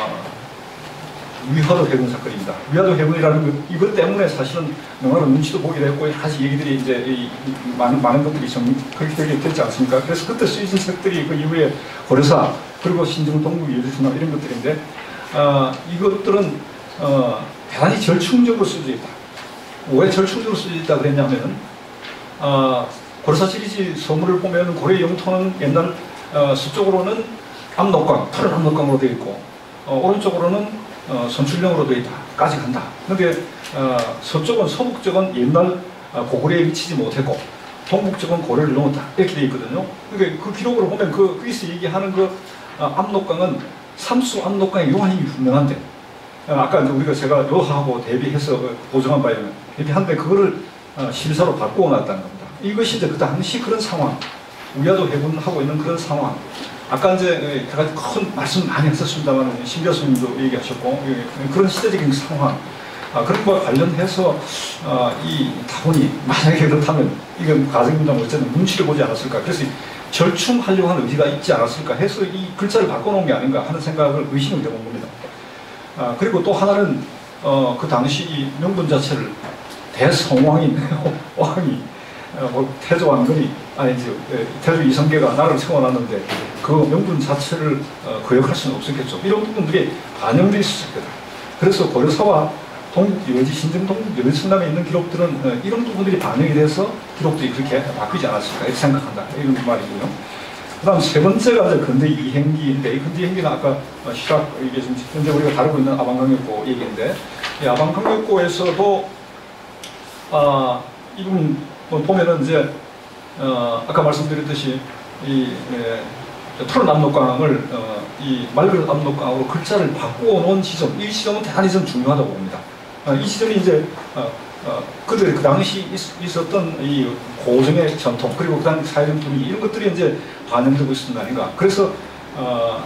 위화도 해군 사건입니다. 위화도 해군이라는 것, 이것 때문에 사실은 너무나 눈치도 보게 됐고 여러 얘기들이 이제 이, 이, 많은 많은 것들이 좀 그렇게 되게 됐지 않습니까? 그래서 그때 쓰여진 책들이 그 이후에 고려사 그리고 신중 동국 예술신화 이런 것들인데 어, 이것들은 어, 대단히 절충적으로 쓰여져 있다. 왜 절충적으로 쓰여져 있다 그랬냐면은 어, 고려사 시리즈 서물을 보면 고려 영토는 옛날 어, 서쪽으로는 압록강, 푸른 압록강으로 되어 있고 어, 오른쪽으로는 어, 선출령으로 되어 있다까지 간다. 그런데 어, 서쪽은 서북쪽은 옛날 어, 고구려에 미치지 못했고 동북쪽은 고려를 넘었다 이렇게 되어 있거든요. 그러니까 그 기록으로 보면 그 거기서 얘기하는 그 어, 압록강은 삼수 압록강의 요한이 분명한데 어, 아까 우리가 제가 요하고 대비해서 보정한 바에 는 대비한데 그거를 어, 실사로 바꾸어 놨다는 겁니다. 이것이 이제 그 당시 그런 상황, 우야도 해군하고 있는 그런 상황. 아까 이제 여러 가지 큰 말씀 많이 했었습니다만 신 교수님도 얘기하셨고 예, 그런 시대적인 상황 아, 그런 것과 관련해서 어, 이 다분히 만약에 그렇다면 이건 가정입니다 어쨌든 눈치를 보지 않았을까 그래서 절충하려고 하는 의지가 있지 않았을까 해서 이 글자를 바꿔놓은 게 아닌가 하는 생각을 의심을 해본 겁니다. 아, 그리고 또 하나는 어, 그 당시 이 명분 자체를 대성왕인 왕이 어, 뭐 태조 왕건이 아니 이제 예, 태조 이성계가 나를 세워놨는데 그 명분 자체를 어, 거역할 수는 없었겠죠. 이런 부분들이 반영돼 있었을 거다. 그래서 고려사와 동국 여지 신정 동국 여지천남에 있는 기록들은 어, 이런 부분들이 반영이 돼서 기록들이 그렇게 바뀌지 않았을까 이렇게 생각한다. 이런 말이고요. 그 다음 세 번째가 근대 이행기인데 이 근대 이행기는 아까 어, 시각 이게 지금 현재 우리가 다루고 있는 아방강역고 얘기인데 이 아방강역고에서도 아, 이 부분 뭐 보면은 이제 어, 아까 말씀드렸듯이 이 예, 푸른 압록강을 어, 이 맑은 압록강으로 글자를 바꾸어 놓은 지점 이 지점은 대단히 좀 중요하다고 봅니다. 어, 이 지점이 이제 어, 어, 그들 그 당시 있, 었던 이 고정의 전통 그리고 그 당시 사회적 분위기 이런 것들이 이제 반영되고 있었던 거 아닌가. 그래서 어,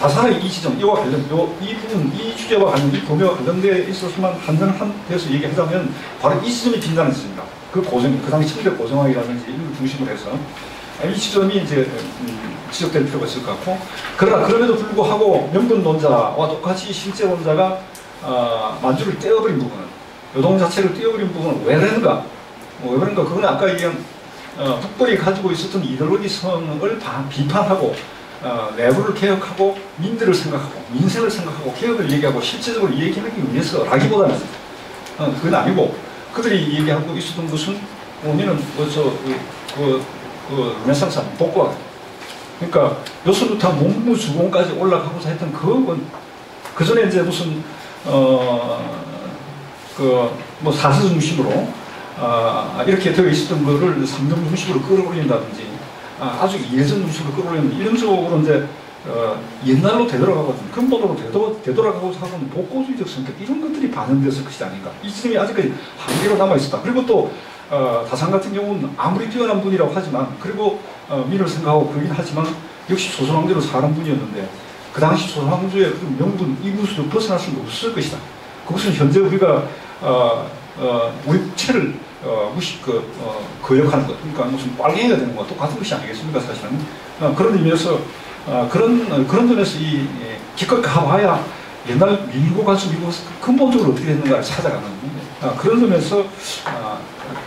다산의 이 지점 이와 관련 요, 이 부분 이 주제와 관련 이 범위와 관련돼 있어서만 한정한 돼서 얘기하자면 바로 이 지점이 빛나는 지점입니다. 그 고정 그 당시 침대 고정학이라든지 이런 걸 중심으로 해서 이 지점이 이제 음, 지적될 필요가 있을 것 같고 그러나 그럼에도 불구하고 명분론자와 똑같이 실제론자가 어, 만주를 떼어버린 부분은 요동 자체를 떼어버린 부분은 왜 그런가 뭐, 왜 그런가 그건 아까 얘기한 어, 북벌이 가지고 있었던 이데올로기성을 바, 비판하고 어, 내부를 개혁하고 민들을 생각하고 민생을 생각하고 개혁을 얘기하고 실제적으로 얘기하기 위해서라기보다는 어, 그건 아니고 그들이 얘기하고 있었던 것은 우리는 뭐저 그, 그, 그 르네상스 복과 그러니까 요소부터 문무주공까지 올라가고자 했던 그건 그 전에 이제 무슨 어그 뭐 사스 중심으로 아 이렇게 되어 있었던 거를 삼등 중심으로 끌어올린다든지 아, 주 예전 중심으로 끌어올리는 이런 쪽으로 이제 어, 옛날로 되돌아가거든 근본으로 되돌아, 되돌아가고자 하는 복고주의적 성격 이런 것들이 반영됐을 것이 아닌가. 이 지점이 아직까지 한계로 남아있었다. 그리고 또 어, 다산 같은 경우는 아무리 뛰어난 분이라고 하지만 그리고 어, 민을 생각하고 그러긴 하지만 역시 조선왕조로 사는 분이었는데 그 당시 조선왕조의 그 명분 이구수를 벗어날 수는 없을 것이다. 그것은 현재 우리가 어, 어, 우리 체를 어, 무시 그 어, 거역하는 것. 그러니까 무슨 빨갱이가 되는 것 똑같은 것이 아니겠습니까 사실은? 어, 그런 의미에서 어, 그런 어, 그런 점에서 이 예, 기껏 가봐야 옛날 밀고 갈수 밀고 가서 근본적으로 어떻게 됐는가를 찾아가는 어, 그런 점에서 어,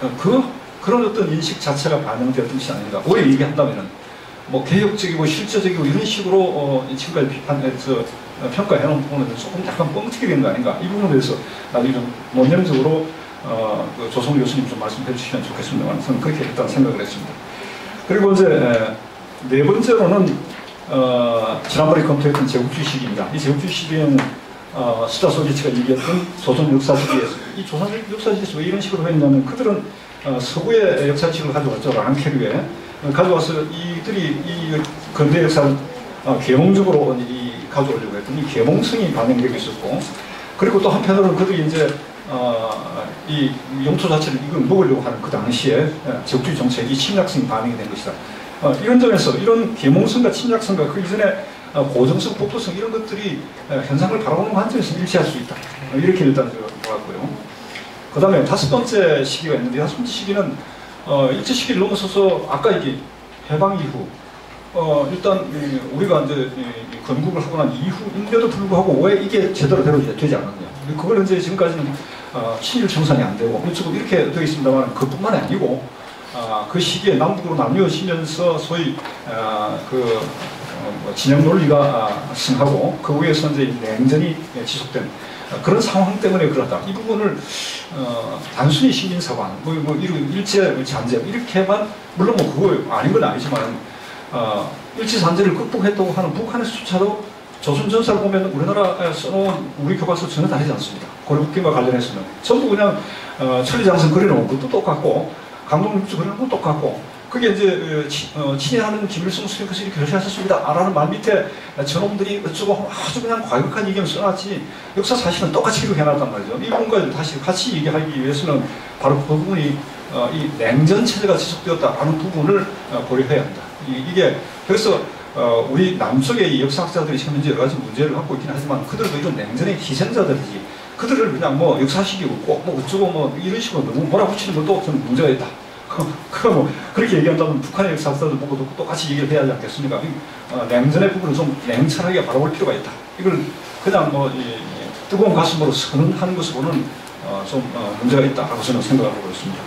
어, 그 그런 어떤 인식 자체가 반영되었던 것이 아닌가 오히려 얘기한다면은 뭐 개혁적이고 실제적이고 이런 식으로 어, 지금까지 비판해서 어, 평가해 놓은 부분은 조금 약간 뻥튀기 된 거 아닌가? 이 부분에 대해서 나중에 좀 논리적으로 어, 그 조성 교수님 좀 말씀해 주시면 좋겠습니다. 저는 그렇게 일단 생각을 했습니다. 그리고 이제 네 번째로는 어, 지난번에 검토했던 제국주의식입니다. 이 제국주의식은 어, 수자 소비치가 얘기했던 조선 역사식이었어요. 이 조선 역사식에서 왜 이런 식으로 했냐면 그들은 어, 서구의 역사식을 가져왔죠. 랑케르에. 어, 가져와서 이들이 이 근대 역사를 어, 계몽적으로 이 가져오려고 했더니 계몽성이 반영되고 있었고 그리고 또 한편으로는 그들이 이제 어, 이 영토 자체를 이걸 먹으려고 하는 그 당시에 어, 적주의 정책이 침략성이 반영이 된 것이다. 어, 이런 점에서 이런 계몽성과 침략성과 그 이전에 어, 고정성, 복도성 이런 것들이 어, 현상을 바라보는 관점에서 일치할 수 있다. 어, 이렇게 일단 보았고요. 그 다음에 다섯 번째 시기가 있는데 다섯 번째 시기는 어, 일제 시기를 넘어서서 아까 이게 해방 이후 어, 일단 이, 우리가 이제 건국을 하고 난 이후인데도 불구하고 왜 이게 제대로 되지 않았냐. 그걸 이제 지금까지는 어, 친일 청산이 안 되고 이쪽은 이렇게 되어 있습니다만 그뿐만이 아니고 아, 그 시기에 남북으로 나뉘어지면서 소위 아, 그 어, 뭐 진영 논리가 아, 승하고 그 위에서 이제 냉전이 지속된 아, 그런 상황 때문에 그렇다. 이 부분을 어, 단순히 식민사관, 뭐, 뭐 이런 일제 잔재 이렇게만 물론 뭐 그거 아닌 건 아니지만 어, 일제 잔재를 극복했다고 하는 북한의 수차도 조선 전사를 보면 우리나라에 써놓은 우리 교과서 전혀 다르지 않습니다. 고려국경과 관련해서는 전부 그냥 어, 천리장성 그려놓은 것도 똑같고 강동육주 그려놓은 것도 똑같고 그게 이제 어, 치- 어, 친애하는 김일성 수령께서 이렇게 결심하셨습니다. 아라는 말 밑에 저놈들이 어쩌고 아주 그냥 과격한 의견을 써놨지 역사 사실은 똑같이 기록해놨단 말이죠. 이 부분까지 다시 같이 얘기하기 위해서는 바로 그 부분이 어, 이 냉전 체제가 지속되었다라는 부분을 어, 고려해야 합니다. 이, 이게 그래서 어, 우리 남쪽의 이 역사학자들이 지금 현재 여러 가지 문제를 갖고 있긴 하지만 그들도 이런 냉전의 희생자들이지 그들을 그냥 뭐 역사식이고 꼭뭐 어쩌고 뭐 이런 식으로 너무 몰아붙이는 것도 저는 문제가 있다. 그럼 뭐 그렇게 얘기한다면 북한의 역사학자들 보고도 똑같이 얘기를 해야 하지 않겠습니까? 이, 어, 냉전의 부분을 좀 냉철하게 바라볼 필요가 있다. 이걸 그냥 뭐 이, 이 뜨거운 가슴으로 선언하는 것으로는 어, 좀 어, 문제가 있다라고 저는 생각하고 있습니다.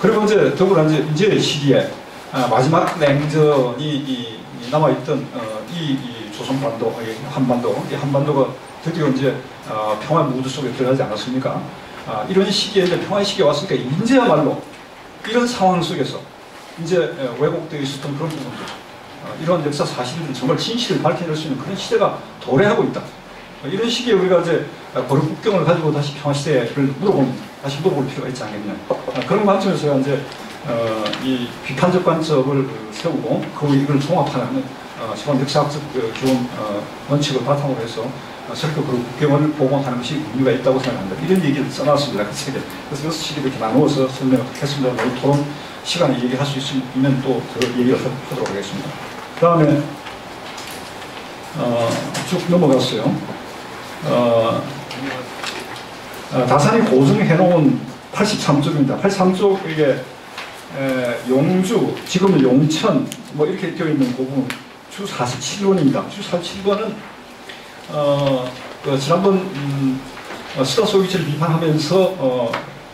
그리고 이제 더불어 이제 이제 시기에 아, 마지막 냉전이 이, 이 남아있던 어, 이, 이 조선반도, 이 한반도, 이 한반도가 드디어 이제 어, 평화 무드 속에 들어가지 않았습니까? 아, 이런 시기에 이제 평화 시기가 왔으니까 이제야말로 이런 상황 속에서 이제 에, 왜곡되어 있었던 그런 부분들, 어, 이런 역사 사실들 정말 진실을 밝혀낼 수 있는 그런 시대가 도래하고 있다. 어, 이런 시기에 우리가 이제 어, 고려 국경을 가지고 다시 평화 시대를 물어보는 다시 물어볼 필요가 있지 않겠냐. 아, 그런 관점에서 제가 이제 어, 이 비판적 관점을 세우고 그 이걸 종합하는 어, 시간 역사학적 그 기본 어, 원칙을 바탕으로 해서 어, 설교 그 국경을 보고하는 것이 의미가 있다고 생각합니다. 이런 얘기를 써놨습니다. 그 책에. 그래서 여섯 시기 이렇게 나누어서 설명했습니다. 이 토론 시간에 얘기할 수 있으면 또그 얘기를 하도록 하겠습니다. 그 다음에 어, 쭉 넘어갔어요. 어, 어, 다산이 고증해놓은 83쪽입니다. 83쪽 이게 에, 용주, 지금은 용천 뭐 이렇게 되어 있는 그 부분 주 47번입니다. 주 47번은 어, 그 지난번 음, 어, 수다 소비체를 비판하면서 어,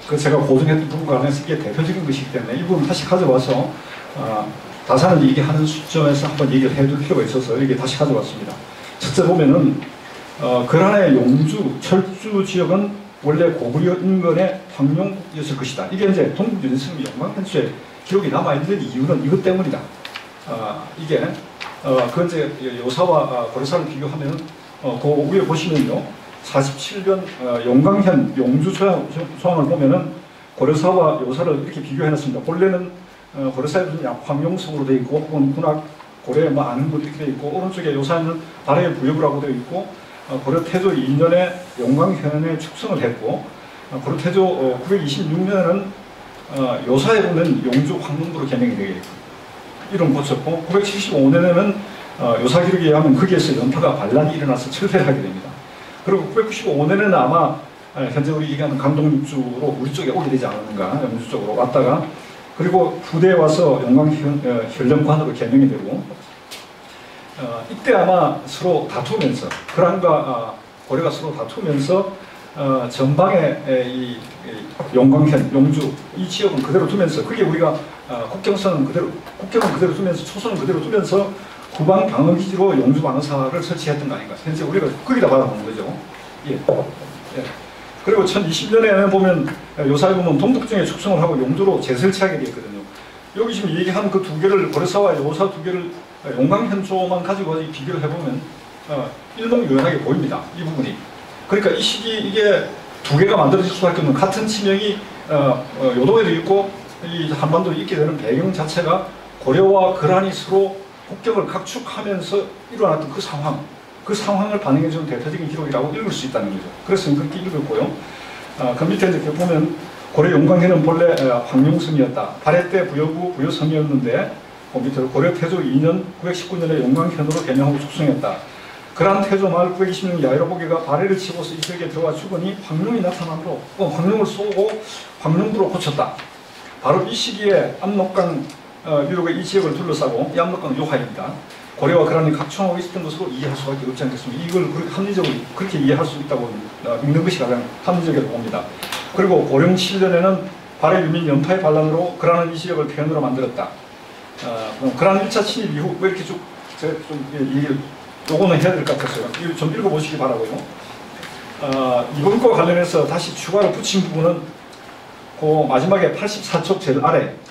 그 제가 고증했던 부분과 관련해서 이게 대표적인 것이기 때문에 이 부분 다시 가져와서 어, 다산을 얘기하는 수점에서 한번 얘기를 해둘 필요가 있어서 이게 다시 가져왔습니다. 첫째 보면은 어, 그란의 용주, 철주 지역은 원래 고구려 인근의 황룡이었을 것이다. 이게 이제 동국유대성 영광편수에 기록이 남아있는 이유는 이것 때문이다. 어, 이게, 어, 그 이제 요사와 어, 고려사를 비교하면, 어, 그 위에 보시면요. 47년 어, 용광현 용주 소양, 소양을 보면은 고려사와 요사를 이렇게 비교해놨습니다. 본래는 어, 고려사에 무슨 황룡성으로 되어 있고, 혹은 군악, 고려에 뭐 아는 것 이렇게 되어 있고, 오른쪽에 요사는 발해 부여부라고 되어 있고, 어, 고려 태조 2년에 용광현에 축성을 했고 어, 고려 태조 어, 926년에는 어, 요사에 보면 용주 황릉부로 개명이 되게 됐고 이름 고쳤고 975년에는 어, 요사 기록에 의하면 거기에서 연파가 반란이 일어나서 철폐를 하게 됩니다. 그리고 995년에는 아마 어, 현재 우리 얘기하는 강동육주로 우리 쪽에 오게 되지 않았는가 영주 쪽으로 왔다가 그리고 후대에 와서 용광현 어, 개명이 되고 어, 이때 아마 서로 다투면서 그란과 어, 고려가 서로 다투면서 어, 전방에 에, 이, 이 용광현, 용주 이 지역은 그대로 두면서 그게 우리가 어, 국경선은 그대로 국경은 그대로 두면서 초선은 그대로 두면서 후방 방어 기지로 용주 방어사를 설치했던 거 아닌가? 현재 우리가 거기다 받아놓은 거죠. 예. 예. 그리고 1020년에 보면 요사에 보면 동북중에 축성을 하고 용주로 재설치하게 되었거든요. 여기 지금 얘기하는 그두 개를 고려사와 요사 두 개를 용광현조만 가지고 비교를 해보면 어, 일목요연하게 보입니다. 이 부분이. 그러니까 이 시기 이게 두 개가 만들어질 수밖에 없는 같은 지명이 어, 어, 요도에도 있고 이 한반도에 있게 되는 배경 자체가 고려와 거란이 서로 국경을 각축하면서 일어났던 그 상황 그 상황을 반영해주는 대표적인 기록이라고 읽을 수 있다는 거죠. 그래서 그렇게 읽었고요. 아, 그 밑에 이렇게 보면 고려 용광회는 본래 어, 황룡성이었다. 발해 때 부여부 부여성이었는데 그 밑에 고려 태조 2년 919년에 용광현으로 개명하고 축성했다. 그러한 태조 말 920년 야이로보기가 발해를 치고서 이 지역에 들어와 죽으니 황룡이 나타남으로 어, 황룡을 쏘고 황룡부로 고쳤다. 바로 이 시기에 압록강 어, 유로가 이 지역을 둘러싸고 이 압록강 요하입니다. 고려와 그란이 각청하고 있었던 것으로 이해할 수밖에 없지 않겠습니까? 이걸 그렇게 합리적으로 그렇게 이해할 수 있다고 어, 믿는 것이 가장 합리적이라고 봅니다. 그리고 고령 7년에는 발해 유민 연파의 반란으로 그란은 이 지역을 표현으로 만들었다. 어, 그란 1차 침입 이후 왜 이렇게 쭉 제가 좀 이게 요거는 해야 될 것 같았어요. 이거 좀 읽어보시기 바라고요. 어, 이번 거 관련해서 다시 추가로 붙인 부분은 그 마지막에 84쪽 제일 아래 어,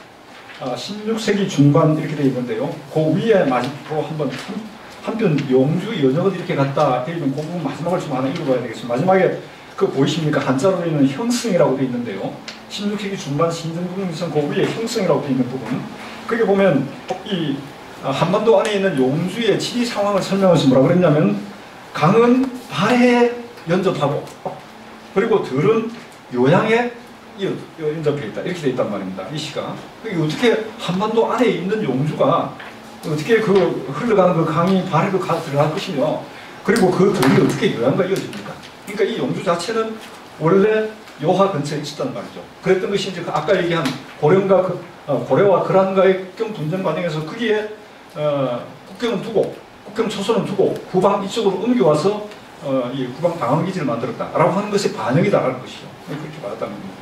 16세기 중반 이렇게 되어 있는데요. 그 위에 마지막 한번 한- 한편 영주 연역은 이렇게 갔다 있는 그 부분 마지막을 좀 하나 읽어봐야 되겠습니다. 마지막에 그 보이십니까? 한자로 되어 있는 형승이라고 되어 있는데요. 16세기 중반 신정국민선 그 위에 형승이라고 되어 있는 부분 거기 보면 이 아, 한반도 안에 있는 용주의 지리 상황을 설명해서 뭐라 그랬냐면 강은 발해에 연접하고 그리고 들은 요양에 이- 연접해 있다 이렇게 돼 있단 말입니다. 이 시가 그게 어떻게 한반도 안에 있는 용주가 어떻게 그 흘러가는 그 강이 발에도 가 들어갈 것이며 그리고 그 들이 어떻게 요양과 이어집니까? 그러니까 이 용주 자체는 원래 요하 근처에 있었단 말이죠. 그랬던 것이 이제 그 아까 얘기한 고령과 그, 어, 고려와 그란과의 국경 분쟁 과정에서 거기에 어, 국경은 두고 국경 초선은 두고 후방 이쪽으로 옮겨와서 어, 이 후방 방어 기지를 만들었다라고 하는 것이 반영이다라는 것이죠. 그렇게 받았다는 겁니다.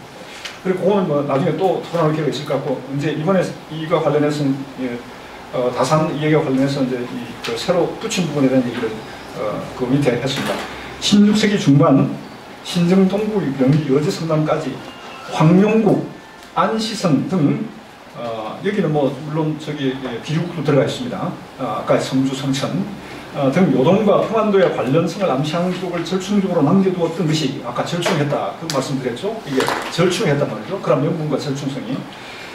그리고 그거는 뭐 나중에 또 토론할 기회가 있을 것 같고 이제 이번에 이거 관련해서는 예, 어, 다산 이야기와 관련해서 이제 이, 그 새로 붙인 부분에 대한 얘기를 어, 그 밑에 했습니다. 16세기 중반 신정 동부 영리 여제 성남까지 황룡국, 안시성 등 어, 여기는 뭐 물론 저기 예, 비륙도 들어가 있습니다. 어, 아까 성주 성천 어, 등 요동과 평안도의 관련성을 암시하는 기록을 절충적으로 남겨두었던 것이 아까 절충했다 그 말씀드렸죠. 이게 절충했단 말이죠. 그런 명분과 절충성이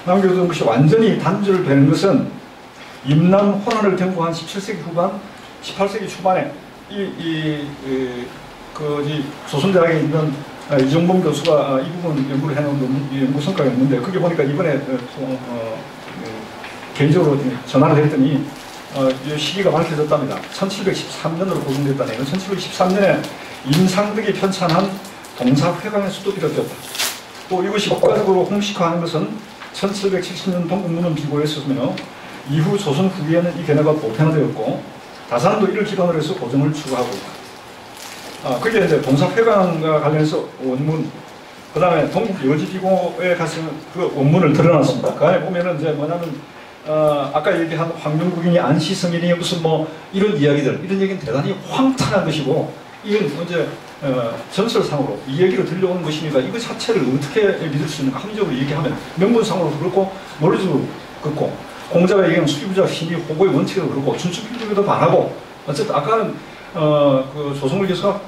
남겨두은 것이 완전히 단절되는 것은 임남 호난을 경고한 17세기 후반, 18세기 초반에 이이그 조선대학에 있는 아, 이종범 교수가 아, 이 부분 연구를 해놓은 이 연구 성과가 있는데 그게 보니까 이번에 어, 어, 어, 개인적으로 전화를 했더니 어, 이 시기가 밝혀졌답니다. 1713년으로 고정됐다네요. 1713년에 임상득이 편찬한 동사회강에서도 비롯됐다. 또 이것이 국가적으로 공식화한 것은 1770년 동국문헌 비고였으며 이후 조선 후기에는 이 견해가 보편화되었고 다산도 이를 기반으로 해서 고정을 추구하고 있다. 아, 그게 이제 동사회관과 관련해서 원문, 그 다음에 동국 여지기고에 가서 그 원문을 드러났습니다. 그 안에 보면은 이제 뭐냐면, 어, 아까 얘기한 황룡국인이 안시성인이 무슨 뭐 이런 이야기들, 이런 얘기는 대단히 황탄한 것이고, 이건 이제 어, 전설상으로 이 얘기로 들려오는 것이니까 이거 자체를 어떻게 믿을 수 있는가 합리적으로 얘기하면 명분상으로 그렇고 논리적으로 그렇고 공자가 얘기하는 수입자 힘이 호고의 원칙으로 그렇고 준축필적에도 반하고 어쨌든 아까는 어, 그 조성물 교수가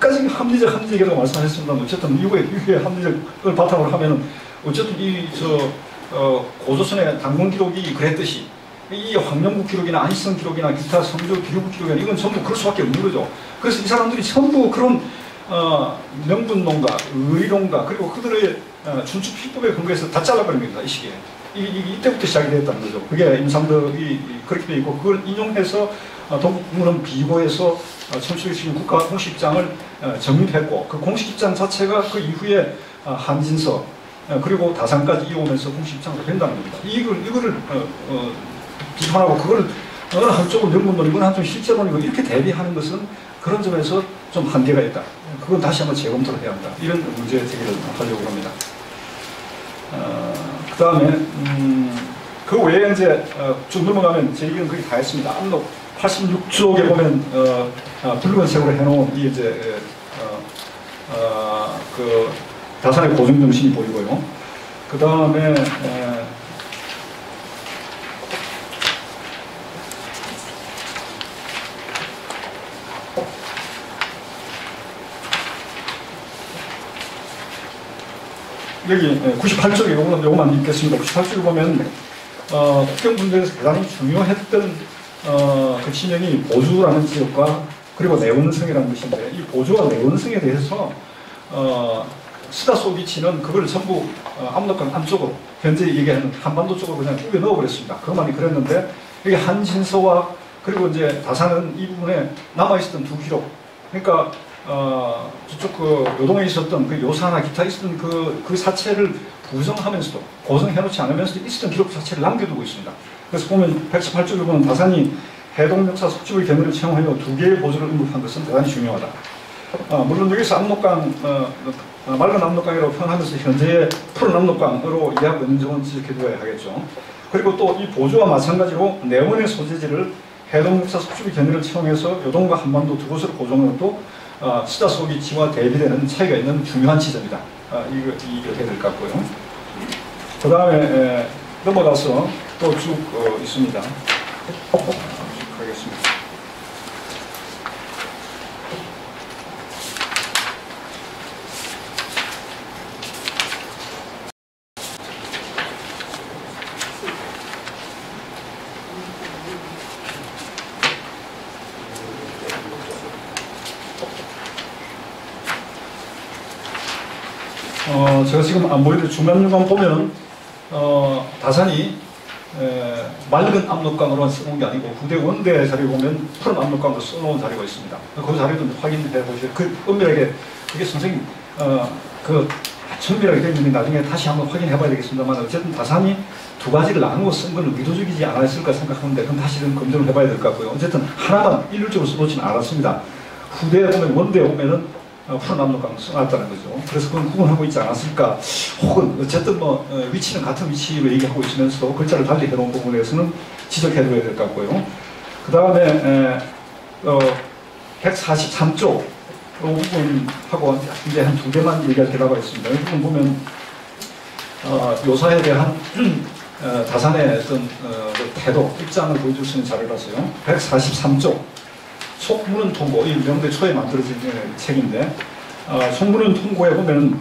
굉장히 합리적 합리적이라고 말씀하셨습니다만 어쨌든 이후에 이후에 합리적을 바탕으로 하면은 어쨌든 이 저 어, 고조선의 당군 기록이 그랬듯이 이 황명국 기록이나 안시성 기록이나 기타 성조 기록 기록이나 이건 전부 그럴 수밖에 없는 거죠. 그래서 이 사람들이 전부 그런 어, 명분론가, 의론가 그리고 그들의 어, 준축 필법에 근거해서 다 잘라버린 겁니다. 이 시기에. 이, 이, 이때부터 시작이 됐다는 거죠. 그게 임상덕이 그렇게 돼 있고 그걸 인용해서 어, 동국문헌 비고에서 어, 1770 국가 공식 입장을 어, 정립했고 그 공식 입장 자체가 그 이후에 어, 한진서 어, 그리고 다산까지 이어오면서 공식 입장으로 된다는 겁니다. 이걸 이거를 어, 어, 비판하고 그걸 어느 한쪽은 명문론이고 어느 한쪽은 실제론이고 이렇게 대비하는 것은 그런 점에서 좀 한계가 있다. 그건 다시 한번 재검토를 해야 한다. 이런 문제 제기를 하려고 합니다. 어, 그 다음에 음, 그 외에 이제 어, 쭉 넘어가면 제 얘기는 거의 다 했습니다. 앞록 86쪽에 보면 어, 어, 붉은 색으로 해놓은 이 이제 어, 어, 그 다산의 고정 정신이 보이고요. 그 다음에 여기 98쪽에 요거만, 요거만 읽겠습니다. 98쪽에 보면 어, 국경 분쟁에서 대단히 중요했던 어, 그 진영이 보주라는 지역과 그리고 내원성이라는 것인데 이 보조와 내원성에 대해서 어, 스다소비치는 그걸 전부 어, 압록강 안쪽으로 현재 얘기하는 한반도 쪽으로 그냥 뿌려 넣어버렸습니다. 그만이 그랬는데 이게 한진서와 그리고 이제 다산은 이 부분에 남아있었던 두 기록 그러니까 어, 저쪽 그 요동에 있었던 그 요사나 기타 있었던 그, 그 사체를 부정하면서도 고정해놓지 않으면서도 있었던 기록 자체를 남겨두고 있습니다. 그래서 보면 118쪽에 보면 다산이 해동 역사 속집의 견해를 채용하여 두 개의 보조를 언급한 것은 대단히 중요하다. 어, 물론 여기서 압록강, 어, 어, 맑은 압록강이라고 표현하면서 현재의 푸른 압록강으로 이해하고 있는 점은 지적해두어야 하겠죠. 그리고 또 이 보조와 마찬가지로 내원의 소재지를 해동역사 속집의 견해를 채용해서 요동과 한반도 두 곳으로 고정하는 것도 어, 수다 소비치와 대비되는 차이가 있는 중요한 지점이다. 어, 이거 이렇게 될것 같고요. 그 다음에 넘어가서 또쭉 어, 있습니다. 어, 제가 지금 안 보이는데 중간중간 보면 어, 다산이 에, 맑은 압록강으로만 써놓은 게 아니고 후대 원대 자리에 보면 푸른 압록강으로 써놓은 자리가 있습니다. 그 자리도 확인해 보시죠. 그 은밀하게 그게 선생님 어, 그 천밀하게 되어 있는데 나중에 다시 한번 확인해 봐야 되겠습니다만 어쨌든 다산이 두 가지를 나누고 쓴 건 의도적이지 않았을까 생각하는데 그건 다시 좀 검증을 해봐야 될 것 같고요. 어쨌든 하나만 일률적으로 써놓지는 않았습니다. 후대에 보면 원대에 보면은 어, 푸른 압록강 써놨다는 거죠. 그래서 그건 구분하고 있지 않았을까. 혹은 어쨌든 뭐 어, 위치는 같은 위치로 얘기하고 있으면서 글자를 달리 해놓은 부분에서는 지적해둬야 될 것 같고요. 그 다음에 어, 143조 부분하고 이제 한 두 개만 얘기할 때라고 했습니다. 이 부분 보면 어, 묘사에 대한 어, 다산의 어떤 어, 그 태도, 입장을 보여줄 수 있는 자료라서요. 143조 속문은 통고, 이 명대 초에 만들어진 예, 책인데, 어, 속문은 통고에 보면,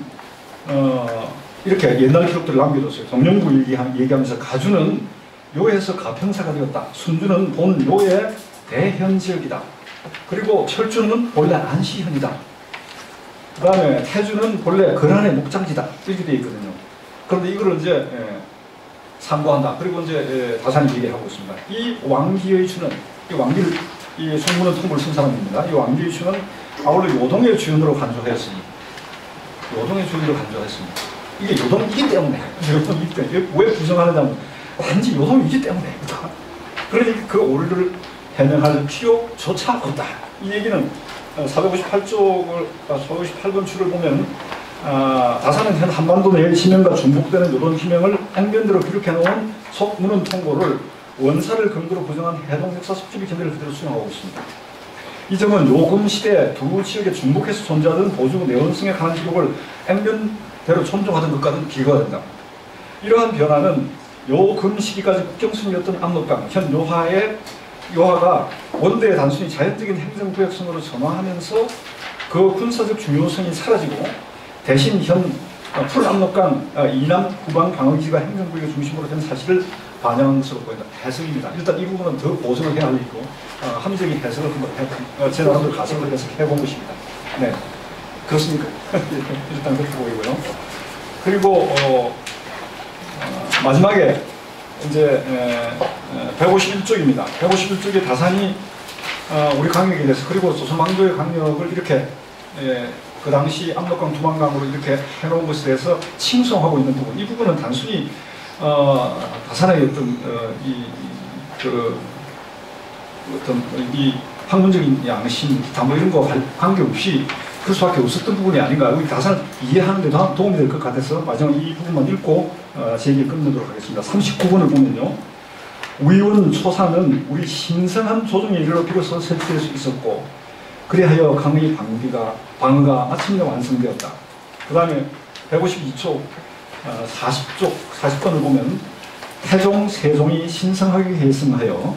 어, 이렇게 옛날 기록들을. 동령부 얘기하, 얘기하면서 가주는 요에서 가평사가 되었다. 순주는 본 요의 대현지역이다. 그리고 철주는 본래 안시현이다. 그 다음에 태주는 본래 거란의 목장지다. 이렇게 되어 있거든요. 그런데 이거를 이제, 예, 참고한다. 그리고 이제 예, 다산이 얘기하고 있습니다. 이 왕기의 주는, 이 왕기를 이 송문은 통보를 쓴 사람입니다. 이 왕기추는 아울러 요동의 주인으로 간주하였으니 요동의 주인으로 간주하였습니다. 이게 요동이기 때문에 요동이기 때문에 왜 부정하느냐면 단지 요동이기 때문에 그러니 그 오류를 해명할 필요조차 없다. 이 얘기는 458쪽을 458번 줄을 보면 아, 다산은 현 한반도 내의 지명과 중복되는 요동 지명을 행변대로 기록해 놓은 속문은 통보를 원사를 근거로 부정한 해동 역사 속집의 견해를 그대로 수용하고 있습니다. 이 점은 요금 시대 두 지역에 중복해서 존재하던 보조 내원성에 관한 기록을 액면대로 존중하던 것과는 비교가 된다. 이러한 변화는 요금 시기까지 국경선이었던 압록강, 현 요하의 요하가 원대의 단순히 자연적인 행정구역성으로 전환하면서 그 군사적 중요성이 사라지고 대신 현 풀압록강 이남 후방 방어기지가 행정구역의 중심으로 된 사실을 것으로 보인다. 해석입니다. 일단 이 부분은 더 보정을 해야 하고 어, 함정인 해석을 한번 해, 어, 제 나름대로 가설을 해서 해본 것입니다. 네, 그렇습니까? 일단 그렇게 보이고요. 그리고 어, 어, 마지막에 이제 에, 에, 151쪽입니다. 151쪽에 다산이 어, 우리 강력에 대해서 그리고 조선왕조의 강력을 이렇게 에, 그 당시 압록강 두만강으로 이렇게 해놓은 것에 대해서 칭송하고 있는 부분 이 부분은 단순히 어, 다산의 어떤 어, 이, 그 어떤 이 학문적인 양심, 뭐 이런 거 관계없이 그럴 수밖에 없었던 부분이 아닌가. 우리 다산을 이해하는 데도 도움이 될 것 같아서 마지막 이 부분만 읽고 어, 제 얘기 끝내도록 하겠습니다. 39번을 보면요. 위원 초사는 우리 신성한 조정의 일로 비로소 설치될 수 있었고 그리하여 강의 방비가 방어가 마침내 완성되었다. 그 다음에 152초 40쪽, 40번을 보면 태종, 세종이 신성하게 계승하여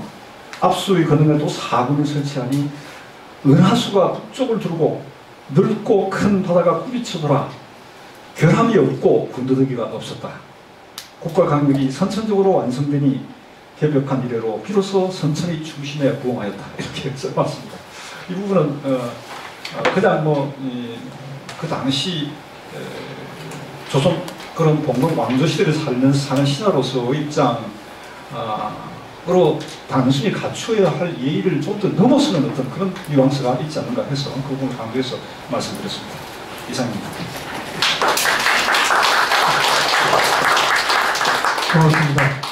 압수의 또 사군을 설치하니 은하수가 북쪽을 두르고 넓고 큰 바다가 꾸비쳐 돌아 결함이 없고 군더더기가 없었다. 국가 강력이 선천적으로 완성되니 개벽한 이래로 비로소 선천의 중심에 부응하였다. 이렇게 써봤습니다. 이 부분은 어, 어, 그냥 뭐 그 당시 에, 조선 그런 봉건 왕조 시대를 살는 사는 신하로서의 입장 아, 으로 단순히 갖춰야 할 예의를 좀 더 넘어서는 어떤 그런 뉘앙스가 있지 않는가 해서 그 부분을 강조해서 말씀드렸습니다. 이상입니다. 고맙습니다.